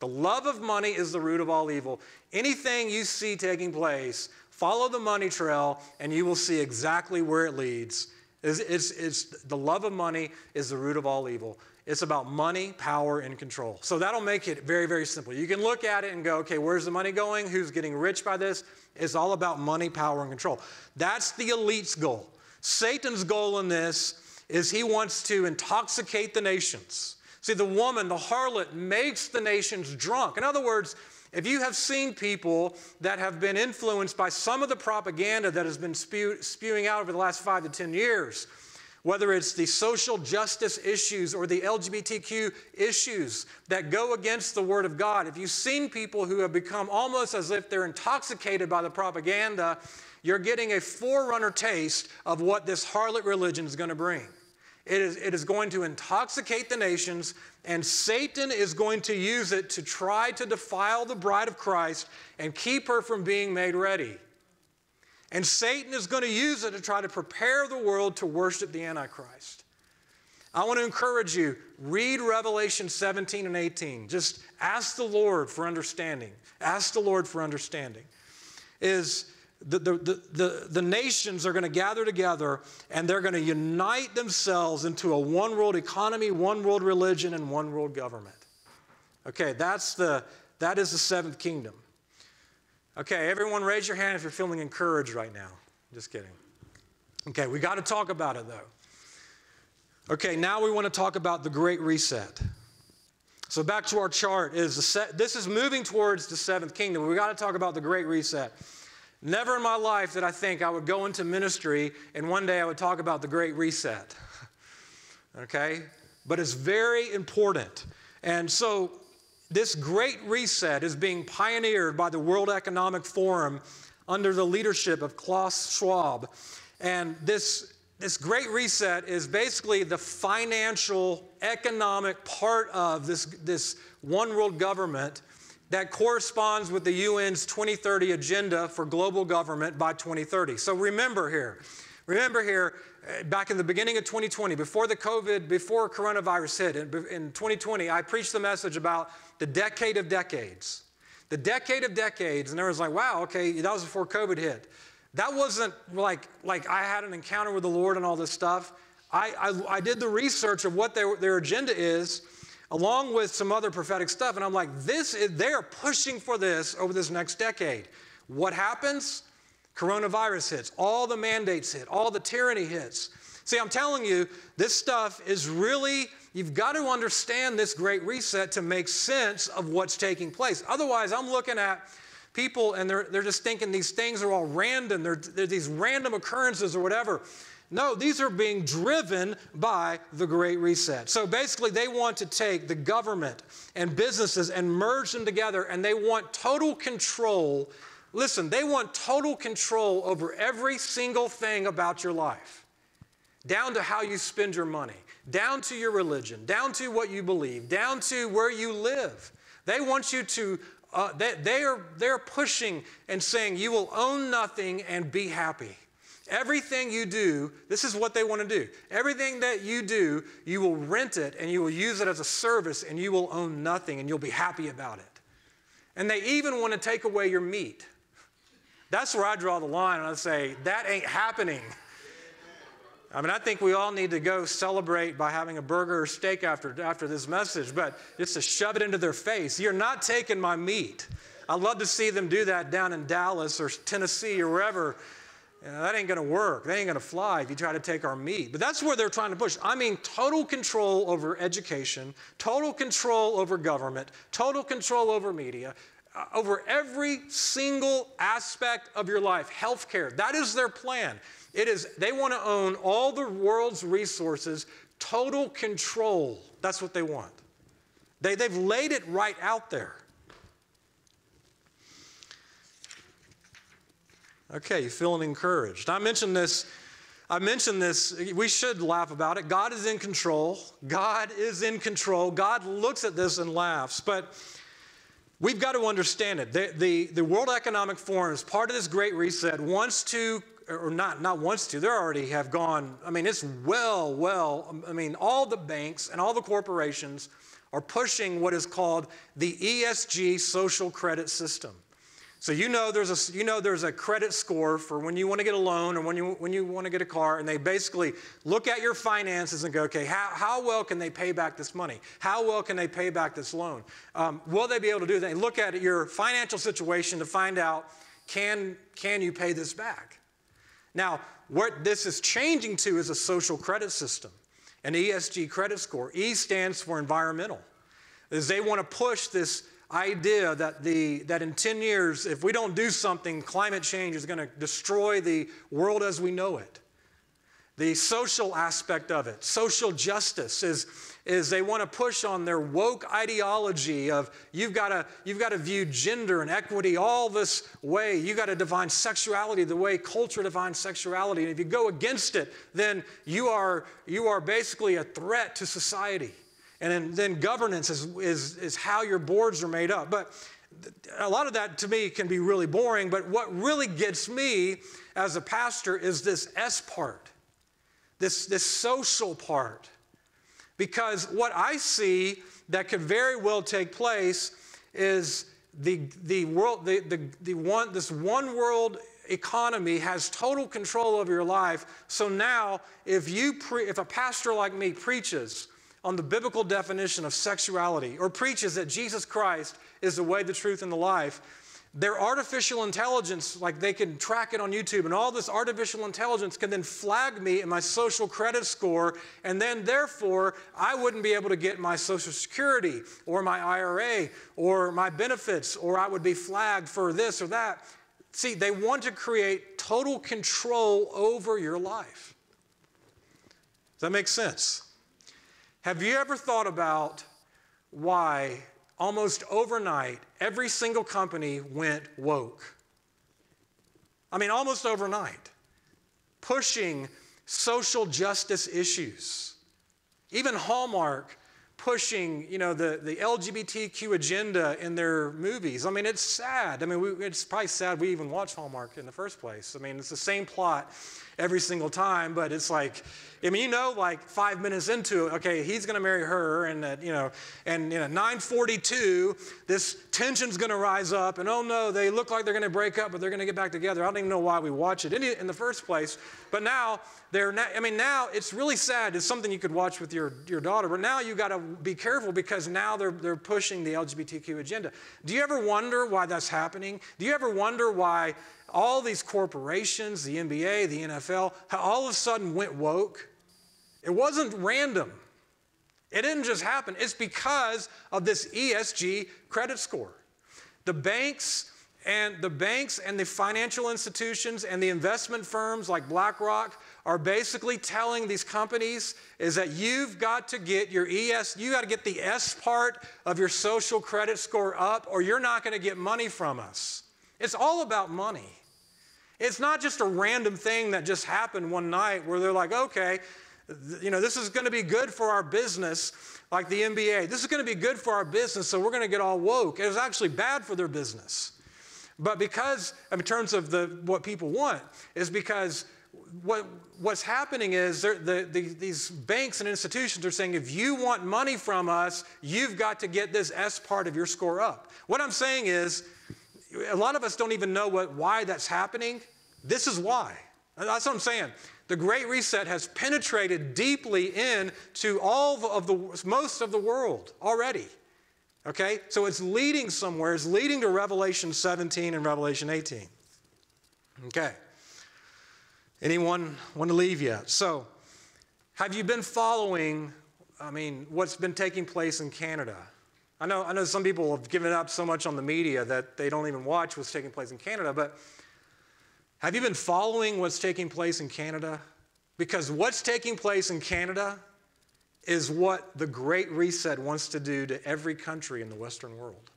The love of money is the root of all evil. Anything you see taking place Follow the money trail, and you will see exactly where it leads. It's, it's, it's, the love of money is the root of all evil. It's about money, power, and control. So that'll make it very, very simple. You can look at it and go, okay, where's the money going? Who's getting rich by this? It's all about money, power, and control. That's the elite's goal. Satan's goal in this is he wants to intoxicate the nations. See, the woman, the harlot, makes the nations drunk. In other words, if you have seen people that have been influenced by some of the propaganda that has been spew- spewing out over the last five to 10 years, whether it's the social justice issues or the LGBTQ issues that go against the Word of God, if you've seen people who have become almost as if they're intoxicated by the propaganda, you're getting a forerunner taste of what this harlot religion is going to bring. It is, it is going to intoxicate the nations, and Satan is going to use it to try to defile the bride of Christ and keep her from being made ready. And Satan is going to use it to try to prepare the world to worship the Antichrist. I want to encourage you read Revelation 17 and 18. Just ask the Lord for understanding. Ask the Lord for understanding. Is the, the, the, the, nations are going to gather together and they're going to unite themselves into a one world economy, one world religion, and one world government. Okay, that's the, that is the seventh kingdom. Okay, everyone raise your hand if you're feeling encouraged right now. Just kidding. Okay, we got to talk about it though. Okay, now we want to talk about the Great Reset. So back to our chart is the set, this is moving towards the seventh kingdom. We got to talk about the Great Reset. Never in my life did I think I would go into ministry and one day I would talk about the Great Reset. okay? But it's very important. And so this great reset is being pioneered by the World Economic Forum under the leadership of Klaus Schwab. And this, this great reset is basically the financial, economic part of this, this one world government that corresponds with the UN's 2030 agenda for global government by 2030. So remember here, remember here, uh, back in the beginning of 2020, before the COVID, before coronavirus hit, in 2020, I preached the message about the decade of decades. The decade of decades, and everyone's like, wow, okay, that was before COVID hit. That wasn't like, like I had an encounter with the Lord and all this stuff. I, I, I did the research of what their, their agenda is, along with some other prophetic stuff, and I'm like, this is, they're pushing for this over this next decade. What happens? Coronavirus hits, all the mandates hit, all the tyranny hits. See, I'm telling you, this stuff is really You've got to understand this great reset to make sense of what's taking place. Otherwise, I'm looking at people and they're, they're just thinking these things are all random, they're, they're these random occurrences or whatever. No, these are being driven by the Great Reset. So basically, they want to take the government and businesses and merge them together, and they want total control. Listen, they want total control over every single thing about your life, down to how you spend your money down to your religion, down to what you believe, down to where you live. They want you to, uh, they, they are, they're pushing and saying you will own nothing and be happy. Everything you do, this is what they want to do. Everything that you do, you will rent it and you will use it as a service and you will own nothing and you'll be happy about it. And they even want to take away your meat. That's where I draw the line and I say, that ain't happening. I mean, I think we all need to go celebrate by having a burger or steak after, after this message, but just to shove it into their face. You're not taking my meat. I'd love to see them do that down in Dallas or Tennessee or wherever. Know, that ain't going to work. They ain't going to fly if you try to take our meat. But that's where they're trying to push. I mean, total control over education, total control over government, total control over media, uh, over every single aspect of your life. Healthcare. That is their plan. It is, they want to own all the world's resources, total control. That's what they want. They, they've laid it right out there. Okay, you feeling encouraged? I mentioned this. I mentioned this. We should laugh about it. God is in control. God is in control. God looks at this and laughs. But we've got to understand it. The, the, the World Economic Forum, is part of this great reset, wants to or not, not wants to, they already have gone, I mean, it's well, well, I mean, all the banks and all the corporations are pushing what is called the ESG social credit system. So you know there's a you know there's a credit score for when you want to get a loan or when you when you want to get a car, and they basically look at your finances and go, okay, how, how well can they pay back this money? How well can they pay back this loan? Um, will they be able to do that? They look at your financial situation to find out can can you pay this back? Now, what this is changing to is a social credit system, an ESG credit score. E stands for environmental, is they want to push this idea that, the, that in 10 years, if we don't do something, climate change is going to destroy the world as we know it. The social aspect of it, social justice, is, is they want to push on their woke ideology of you've got to you've got to view gender and equity all this way. You've got to define sexuality the way culture defines sexuality. And if you go against it, then you are you are basically a threat to society. And then, governance is, is, is how your boards are made up. But a lot of that to me can be really boring, but what really gets me as a pastor is this S part, this, this social part. Because what I see that could very well take place is the, the world, the, the, the one, this one world economy has total control over your life. So now, if you pre, if a pastor like me preaches on the biblical definition of sexuality or preaches that Jesus Christ is the way, the truth, and the life, their artificial intelligence, like they can track it on YouTube, and all this artificial intelligence can then flag me in my social credit score, and then therefore I wouldn't be able to get my Social Security or my IRA or my benefits, or I would be flagged for this or that. See, they want to create total control over your life. Does that make sense? Have you ever thought about why almost overnight every single company went woke? I mean, almost overnight, pushing social justice issues. Even Hallmark pushing, you know, the, the LGBTQ agenda in their movies. I mean, it's sad. I mean, we, it's probably sad we even watch Hallmark in the first place. I mean, it's the same plot every single time, but it's like, I mean, you know, like five minutes into it, okay, he's going to marry her, and uh, you know, and you know, 942, this tension's going to rise up, and oh no, they look like they're going to break up, but they're going to get back together. I don't even know why we watch it in, in the first place. But now they're, na- I mean, now it's really sad. It's something you could watch with your your daughter, but now you got to be careful because now they're they're pushing the LGBTQ agenda. Do you ever wonder why that's happening? Do you ever wonder why? All these corporations, the NBA, the NFL, all of a sudden went woke. It wasn't random. It didn't just happen. It's because of this ESG credit score. The banks and the banks and the financial institutions and the investment firms like BlackRock are basically telling these companies is that you've got to get your ES, you got to get the S part of your social credit score up or you're not going to get money from us. It's all about money. It's not just a random thing that just happened one night where they're like, okay, you know, this is going to be good for our business, like the NBA. This is going to be good for our business, so we're going to get all woke. It was actually bad for their business. But because, in terms of the, what people want, is because what, what's happening is the, the, these banks and institutions are saying if you want money from us, you've got to get this S part of your score up. What I'm saying is, a lot of us don't even know what, why that's happening. This is why. That's what I'm saying. The Great Reset has penetrated deeply into all of the most of the world already. Okay? So it's leading somewhere. It's leading to Revelation 17 and Revelation 18. Okay. Anyone want to leave yet? So, have you been following, I mean, what's been taking place in Canada? I know, I know some people have given up so much on the media that they don't even watch what's taking place in Canada, but have you been following what's taking place in Canada? Because what's taking place in Canada is what the Great Reset wants to do to every country in the Western world.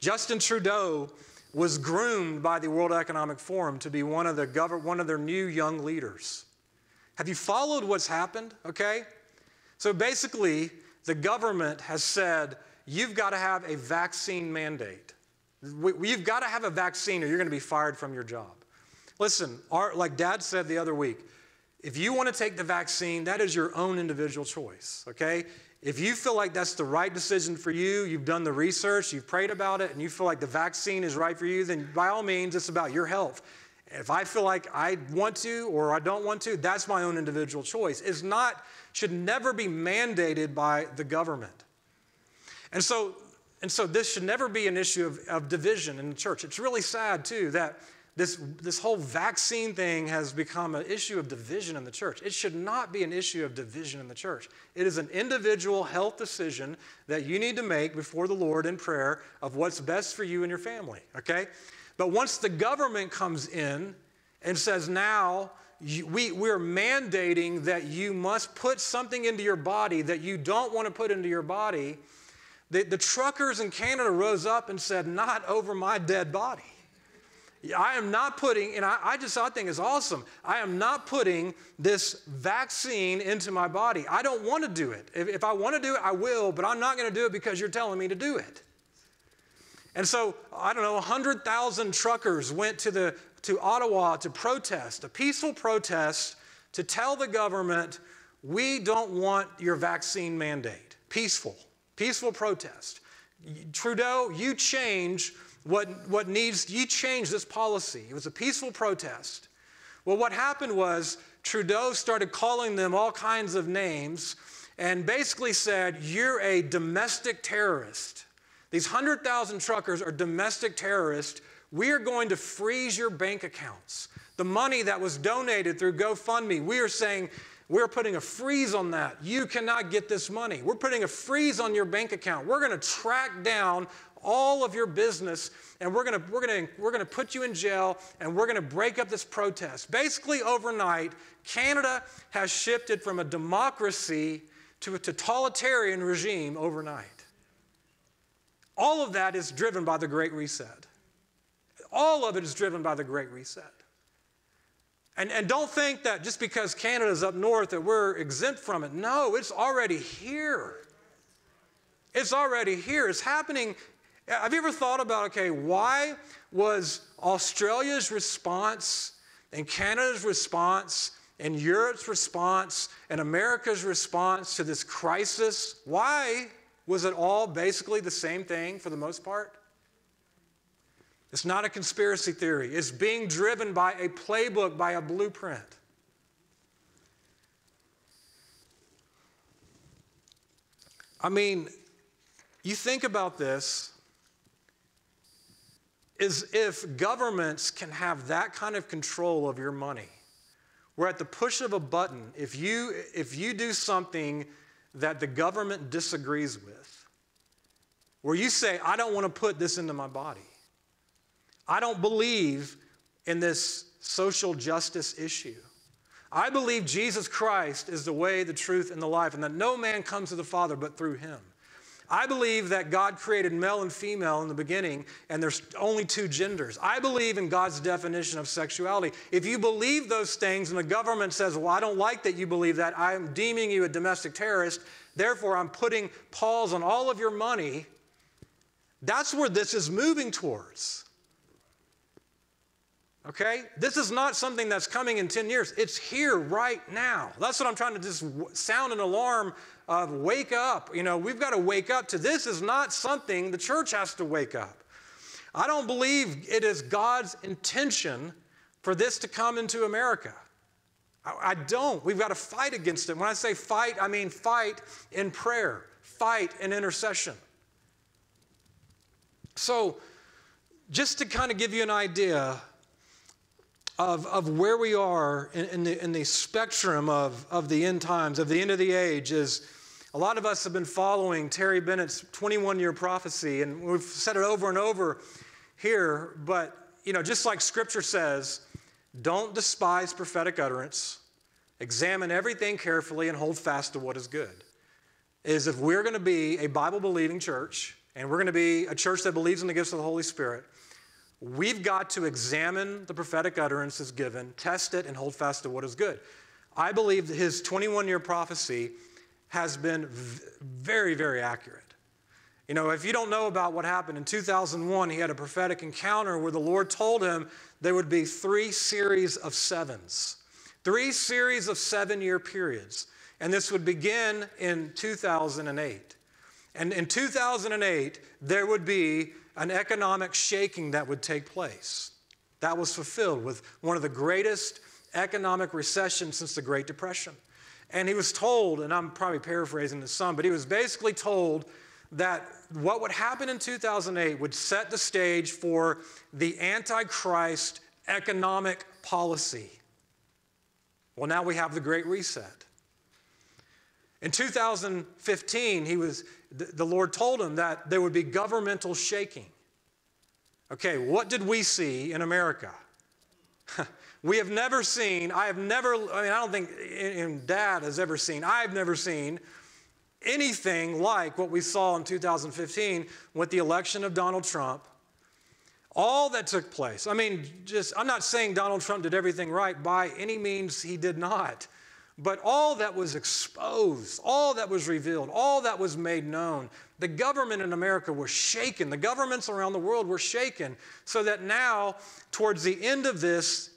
Justin Trudeau was groomed by the World Economic Forum to be one of, the gov- one of their new young leaders. Have you followed what's happened? Okay? So basically, the government has said you've got to have a vaccine mandate. You've got to have a vaccine or you're going to be fired from your job. Listen, our, like Dad said the other week, if you want to take the vaccine, that is your own individual choice, okay? if you feel like that's the right decision for you, you've done the research, you've prayed about it, and you feel like the vaccine is right for you, then by all means, it's about your health. If I feel like I want to or I don't want to, that's my own individual choice. It's not, should never be mandated by the government. And so, and so this should never be an issue of, of division in the church. It's really sad, too, that this, this whole vaccine thing has become an issue of division in the church. It should not be an issue of division in the church. It is an individual health decision that you need to make before the Lord in prayer of what's best for you and your family, okay? But once the government comes in and says, now we, we're mandating that you must put something into your body that you don't want to put into your body, the, the truckers in Canada rose up and said, not over my dead body. I am not putting, and I, I just I think is awesome. I am not putting this vaccine into my body. I don't want to do it. If, if I want to do it, I will, but I'm not going to do it because you're telling me to do it. And so, I don't know, 100,000 truckers went to, the, to Ottawa to protest, a peaceful protest to tell the government, we don't want your vaccine mandate. Peaceful, peaceful protest. Trudeau, you change what, what needs, you change this policy. It was a peaceful protest. Well, what happened was Trudeau started calling them all kinds of names and basically said, You're a domestic terrorist. These 100,000 truckers are domestic terrorists. We are going to freeze your bank accounts. The money that was donated through GoFundMe, we are saying we're putting a freeze on that. You cannot get this money. We're putting a freeze on your bank account. We're going to track down all of your business and we're going to we're going to we're going to put you in jail and we're going to break up this protest. Basically overnight, Canada has shifted from a democracy to a totalitarian regime overnight. All of that is driven by the Great Reset. All of it is driven by the Great Reset. And, and don't think that just because Canada's up north that we're exempt from it. No, it's already here. It's already here. It's happening. Have you ever thought about, okay, why was Australia's response and Canada's response and Europe's response and America's response to this crisis, why was it all basically the same thing for the most part? It's not a conspiracy theory. It's being driven by a playbook, by a blueprint. I mean, you think about this is if governments can have that kind of control of your money, where at the push of a button, if you, if you do something that the government disagrees with, where you say, I don't want to put this into my body, I don't believe in this social justice issue. I believe Jesus Christ is the way, the truth, and the life, and that no man comes to the Father but through him. I believe that God created male and female in the beginning, and there's only two genders. I believe in God's definition of sexuality. If you believe those things and the government says, Well, I don't like that you believe that, I'm deeming you a domestic terrorist, therefore I'm putting pause on all of your money, that's where this is moving towards. Okay? This is not something that's coming in 10 years. It's here right now. That's what I'm trying to just sound an alarm of wake up. You know, we've got to wake up to this is not something the church has to wake up. I don't believe it is God's intention for this to come into America. I, I don't. We've got to fight against it. When I say fight, I mean fight in prayer, fight in intercession. So, just to kind of give you an idea of, of where we are in, in, the, in the spectrum of, of the end times, of the end of the age, is a lot of us have been following Terry Bennett's 21 year prophecy, and we've said it over and over here, but you know, just like scripture says, don't despise prophetic utterance, examine everything carefully, and hold fast to what is good. Is if we're going to be a Bible believing church, and we're going to be a church that believes in the gifts of the Holy Spirit, we've got to examine the prophetic utterances given, test it, and hold fast to what is good. I believe that his 21 year prophecy has been very, very accurate. You know, if you don't know about what happened in 2001, he had a prophetic encounter where the Lord told him there would be three series of sevens, three series of seven year periods. And this would begin in 2008. And in 2008, there would be an economic shaking that would take place. That was fulfilled with one of the greatest economic recessions since the Great Depression. And he was told, and I'm probably paraphrasing this some, but he was basically told that what would happen in 2008 would set the stage for the Antichrist economic policy. Well, now we have the Great Reset. In 2015, he was, the Lord told him that there would be governmental shaking. Okay, what did we see in America? we have never seen, I have never, I mean, I don't think and dad has ever seen, I've never seen anything like what we saw in 2015 with the election of Donald Trump. All that took place. I mean, just, I'm not saying Donald Trump did everything right. By any means, he did not. But all that was exposed, all that was revealed, all that was made known, the government in America was shaken. The governments around the world were shaken. So that now, towards the end of this,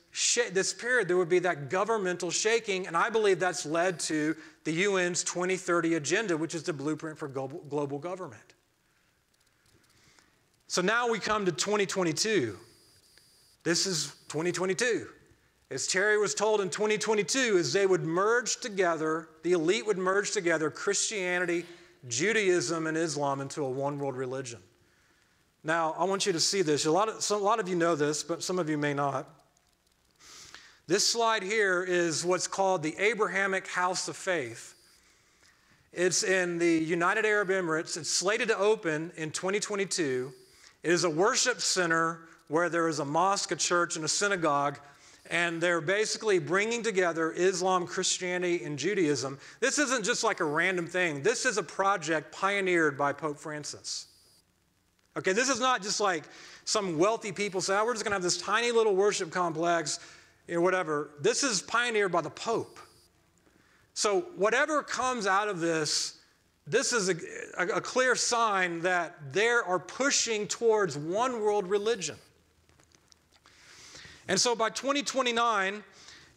this period, there would be that governmental shaking. And I believe that's led to the UN's 2030 agenda, which is the blueprint for global, global government. So now we come to 2022. This is 2022. As Terry was told in 2022, is they would merge together, the elite would merge together Christianity, Judaism, and Islam into a one world religion. Now, I want you to see this. A lot, of, a lot of you know this, but some of you may not. This slide here is what's called the Abrahamic House of Faith. It's in the United Arab Emirates. It's slated to open in 2022. It is a worship center where there is a mosque, a church, and a synagogue and they're basically bringing together Islam, Christianity, and Judaism. This isn't just like a random thing, this is a project pioneered by Pope Francis. Okay, this is not just like some wealthy people say, oh, we're just going to have this tiny little worship complex, you know, whatever. This is pioneered by the Pope. So, whatever comes out of this, this is a, a, a clear sign that they are pushing towards one world religion. And so by 2029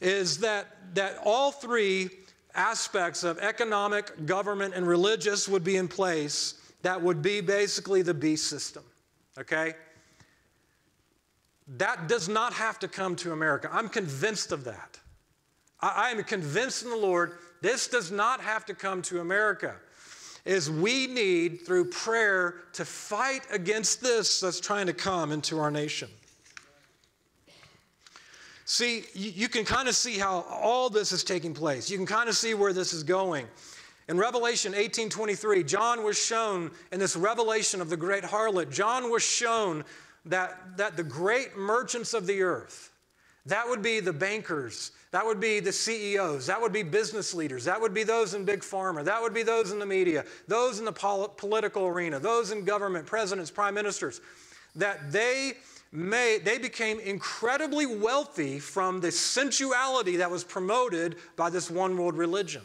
is that, that all three aspects of economic, government, and religious would be in place that would be basically the beast system. Okay? That does not have to come to America. I'm convinced of that. I, I am convinced in the Lord this does not have to come to America. Is we need through prayer to fight against this that's trying to come into our nation. See, you, can kind of see how all this is taking place. You can kind of see where this is going. In Revelation 18:23, John was shown in this revelation of the great harlot, John was shown that, that the great merchants of the earth, that would be the bankers, that would be the CEOs, that would be business leaders, that would be those in big pharma, that would be those in the media, those in the pol- political arena, those in government, presidents, prime ministers, that they they became incredibly wealthy from the sensuality that was promoted by this one world religion.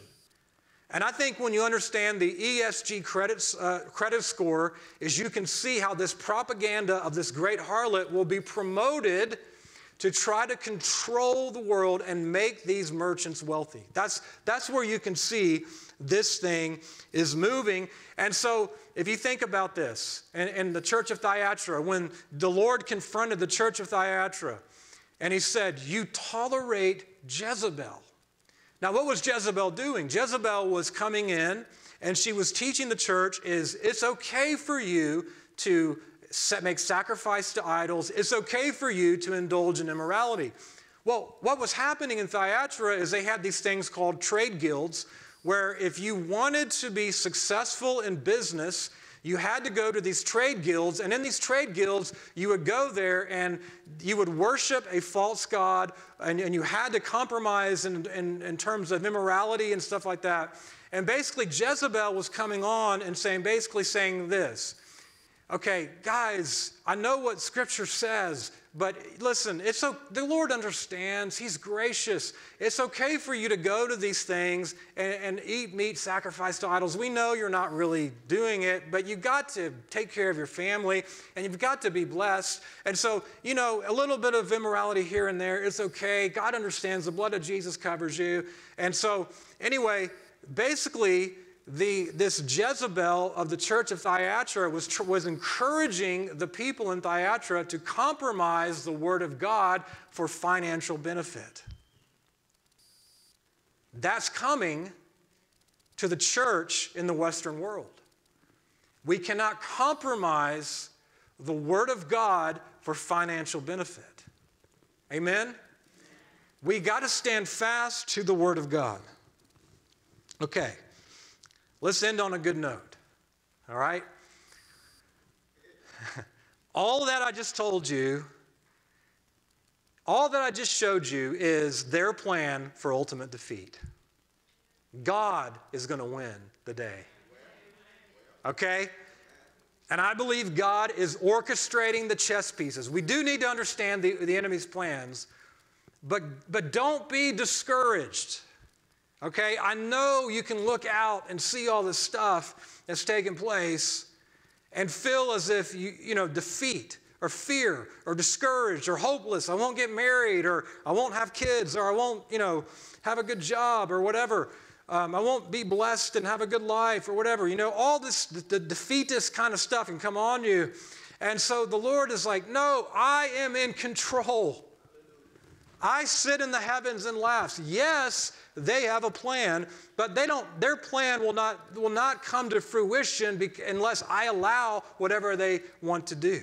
And I think when you understand the ESG credits, uh, credit score, is you can see how this propaganda of this great harlot will be promoted to try to control the world and make these merchants wealthy. That's, that's where you can see this thing is moving. And so, if you think about this, in, in the church of Thyatira, when the Lord confronted the church of Thyatira, and he said, You tolerate Jezebel. Now, what was Jezebel doing? Jezebel was coming in and she was teaching the church is it's okay for you to make sacrifice to idols. It's okay for you to indulge in immorality. Well, what was happening in Thyatira is they had these things called trade guilds where if you wanted to be successful in business, you had to go to these trade guilds, and in these trade guilds, you would go there and you would worship a false god, and, and you had to compromise in, in, in terms of immorality and stuff like that. And basically, Jezebel was coming on and saying, basically saying this okay, guys, I know what Scripture says, but listen, it's so, the Lord understands. He's gracious. It's okay for you to go to these things and, and, eat meat sacrificed to idols. We know you're not really doing it, but you've got to take care of your family and you've got to be blessed. And so, you know, a little bit of immorality here and there, it's okay. God understands. The blood of Jesus covers you. And so, anyway, basically, the, this Jezebel of the church of Thyatira was, was encouraging the people in Thyatira to compromise the word of God for financial benefit. That's coming to the church in the Western world. We cannot compromise the Word of God for financial benefit. Amen? We got to stand fast to the Word of God. Okay, let's end on a good note. All right? all that I just told you, all that I just showed you is their plan for ultimate defeat. God is going to win the day. Okay? And I believe God is orchestrating the chess pieces. We do need to understand the, the enemy's plans, but, but don't be discouraged. Okay? I know you can look out and see all this stuff that's taking place and feel as if you, you know, defeat or fear or discouraged or hopeless. I won't get married or I won't have kids or I won't, you know, have a good job or whatever um, I won't be blessed and have a good life or whatever. You know, all this, the, the defeatist kind of stuff can come on you. And so the Lord is like, no, I am in control. I sit in the heavens and laughs. Yes, they have a plan, but they don't, their plan will not, will not come to fruition unless I allow whatever they want to do.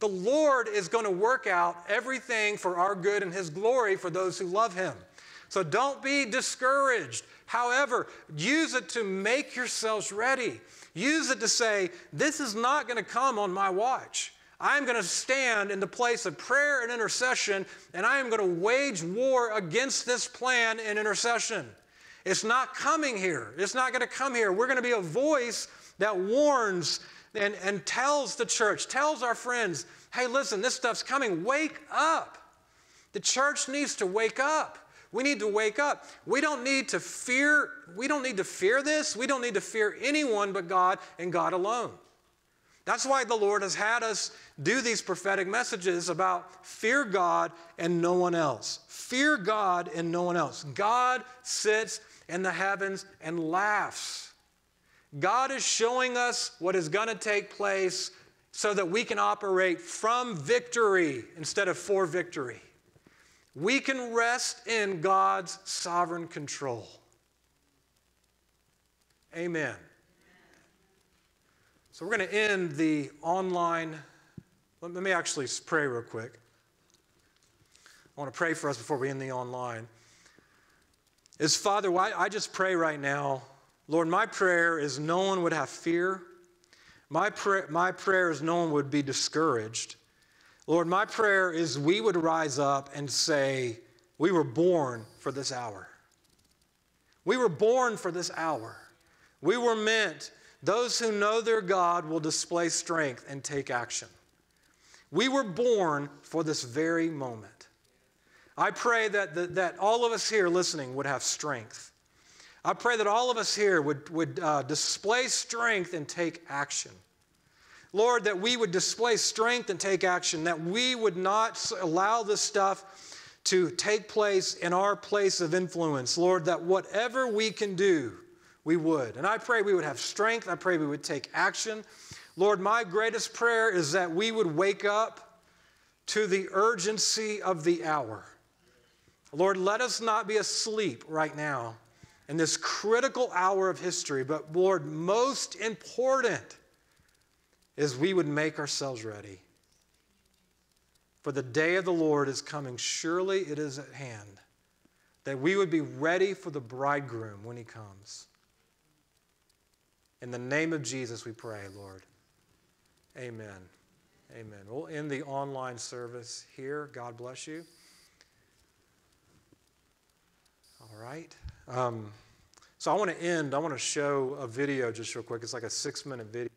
The Lord is going to work out everything for our good and His glory for those who love Him. So don't be discouraged. However, use it to make yourselves ready. Use it to say, This is not going to come on my watch. I'm going to stand in the place of prayer and intercession, and I am going to wage war against this plan in intercession. It's not coming here. It's not going to come here. We're going to be a voice that warns and, and tells the church, tells our friends, hey, listen, this stuff's coming. Wake up. The church needs to wake up. We need to wake up. We don't need to fear, we don't need to fear this. We don't need to fear anyone but God and God alone. That's why the Lord has had us do these prophetic messages about fear God and no one else. Fear God and no one else. God sits in the heavens and laughs. God is showing us what is going to take place so that we can operate from victory instead of for victory. We can rest in God's sovereign control. Amen. So we're going to end the online. Let me actually pray real quick. I want to pray for us before we end the online. Is Father, I just pray right now, Lord, my prayer is no one would have fear. My, prayer, my prayer is no one would be discouraged. Lord, my prayer is we would rise up and say, We were born for this hour. We were born for this hour. We were meant, those who know their God will display strength and take action. We were born for this very moment. I pray that, that, that all of us here listening would have strength. I pray that all of us here would, would uh, display strength and take action. Lord, that we would display strength and take action, that we would not allow this stuff to take place in our place of influence. Lord, that whatever we can do, we would. And I pray we would have strength. I pray we would take action. Lord, my greatest prayer is that we would wake up to the urgency of the hour. Lord, let us not be asleep right now in this critical hour of history, but Lord, most important, is we would make ourselves ready. For the day of the Lord is coming. Surely it is at hand. That we would be ready for the bridegroom when he comes. In the name of Jesus, we pray, Lord. Amen. Amen. We'll end the online service here. God bless you. All right. Um, so I want to end, I want to show a video just real quick. It's like a six minute video.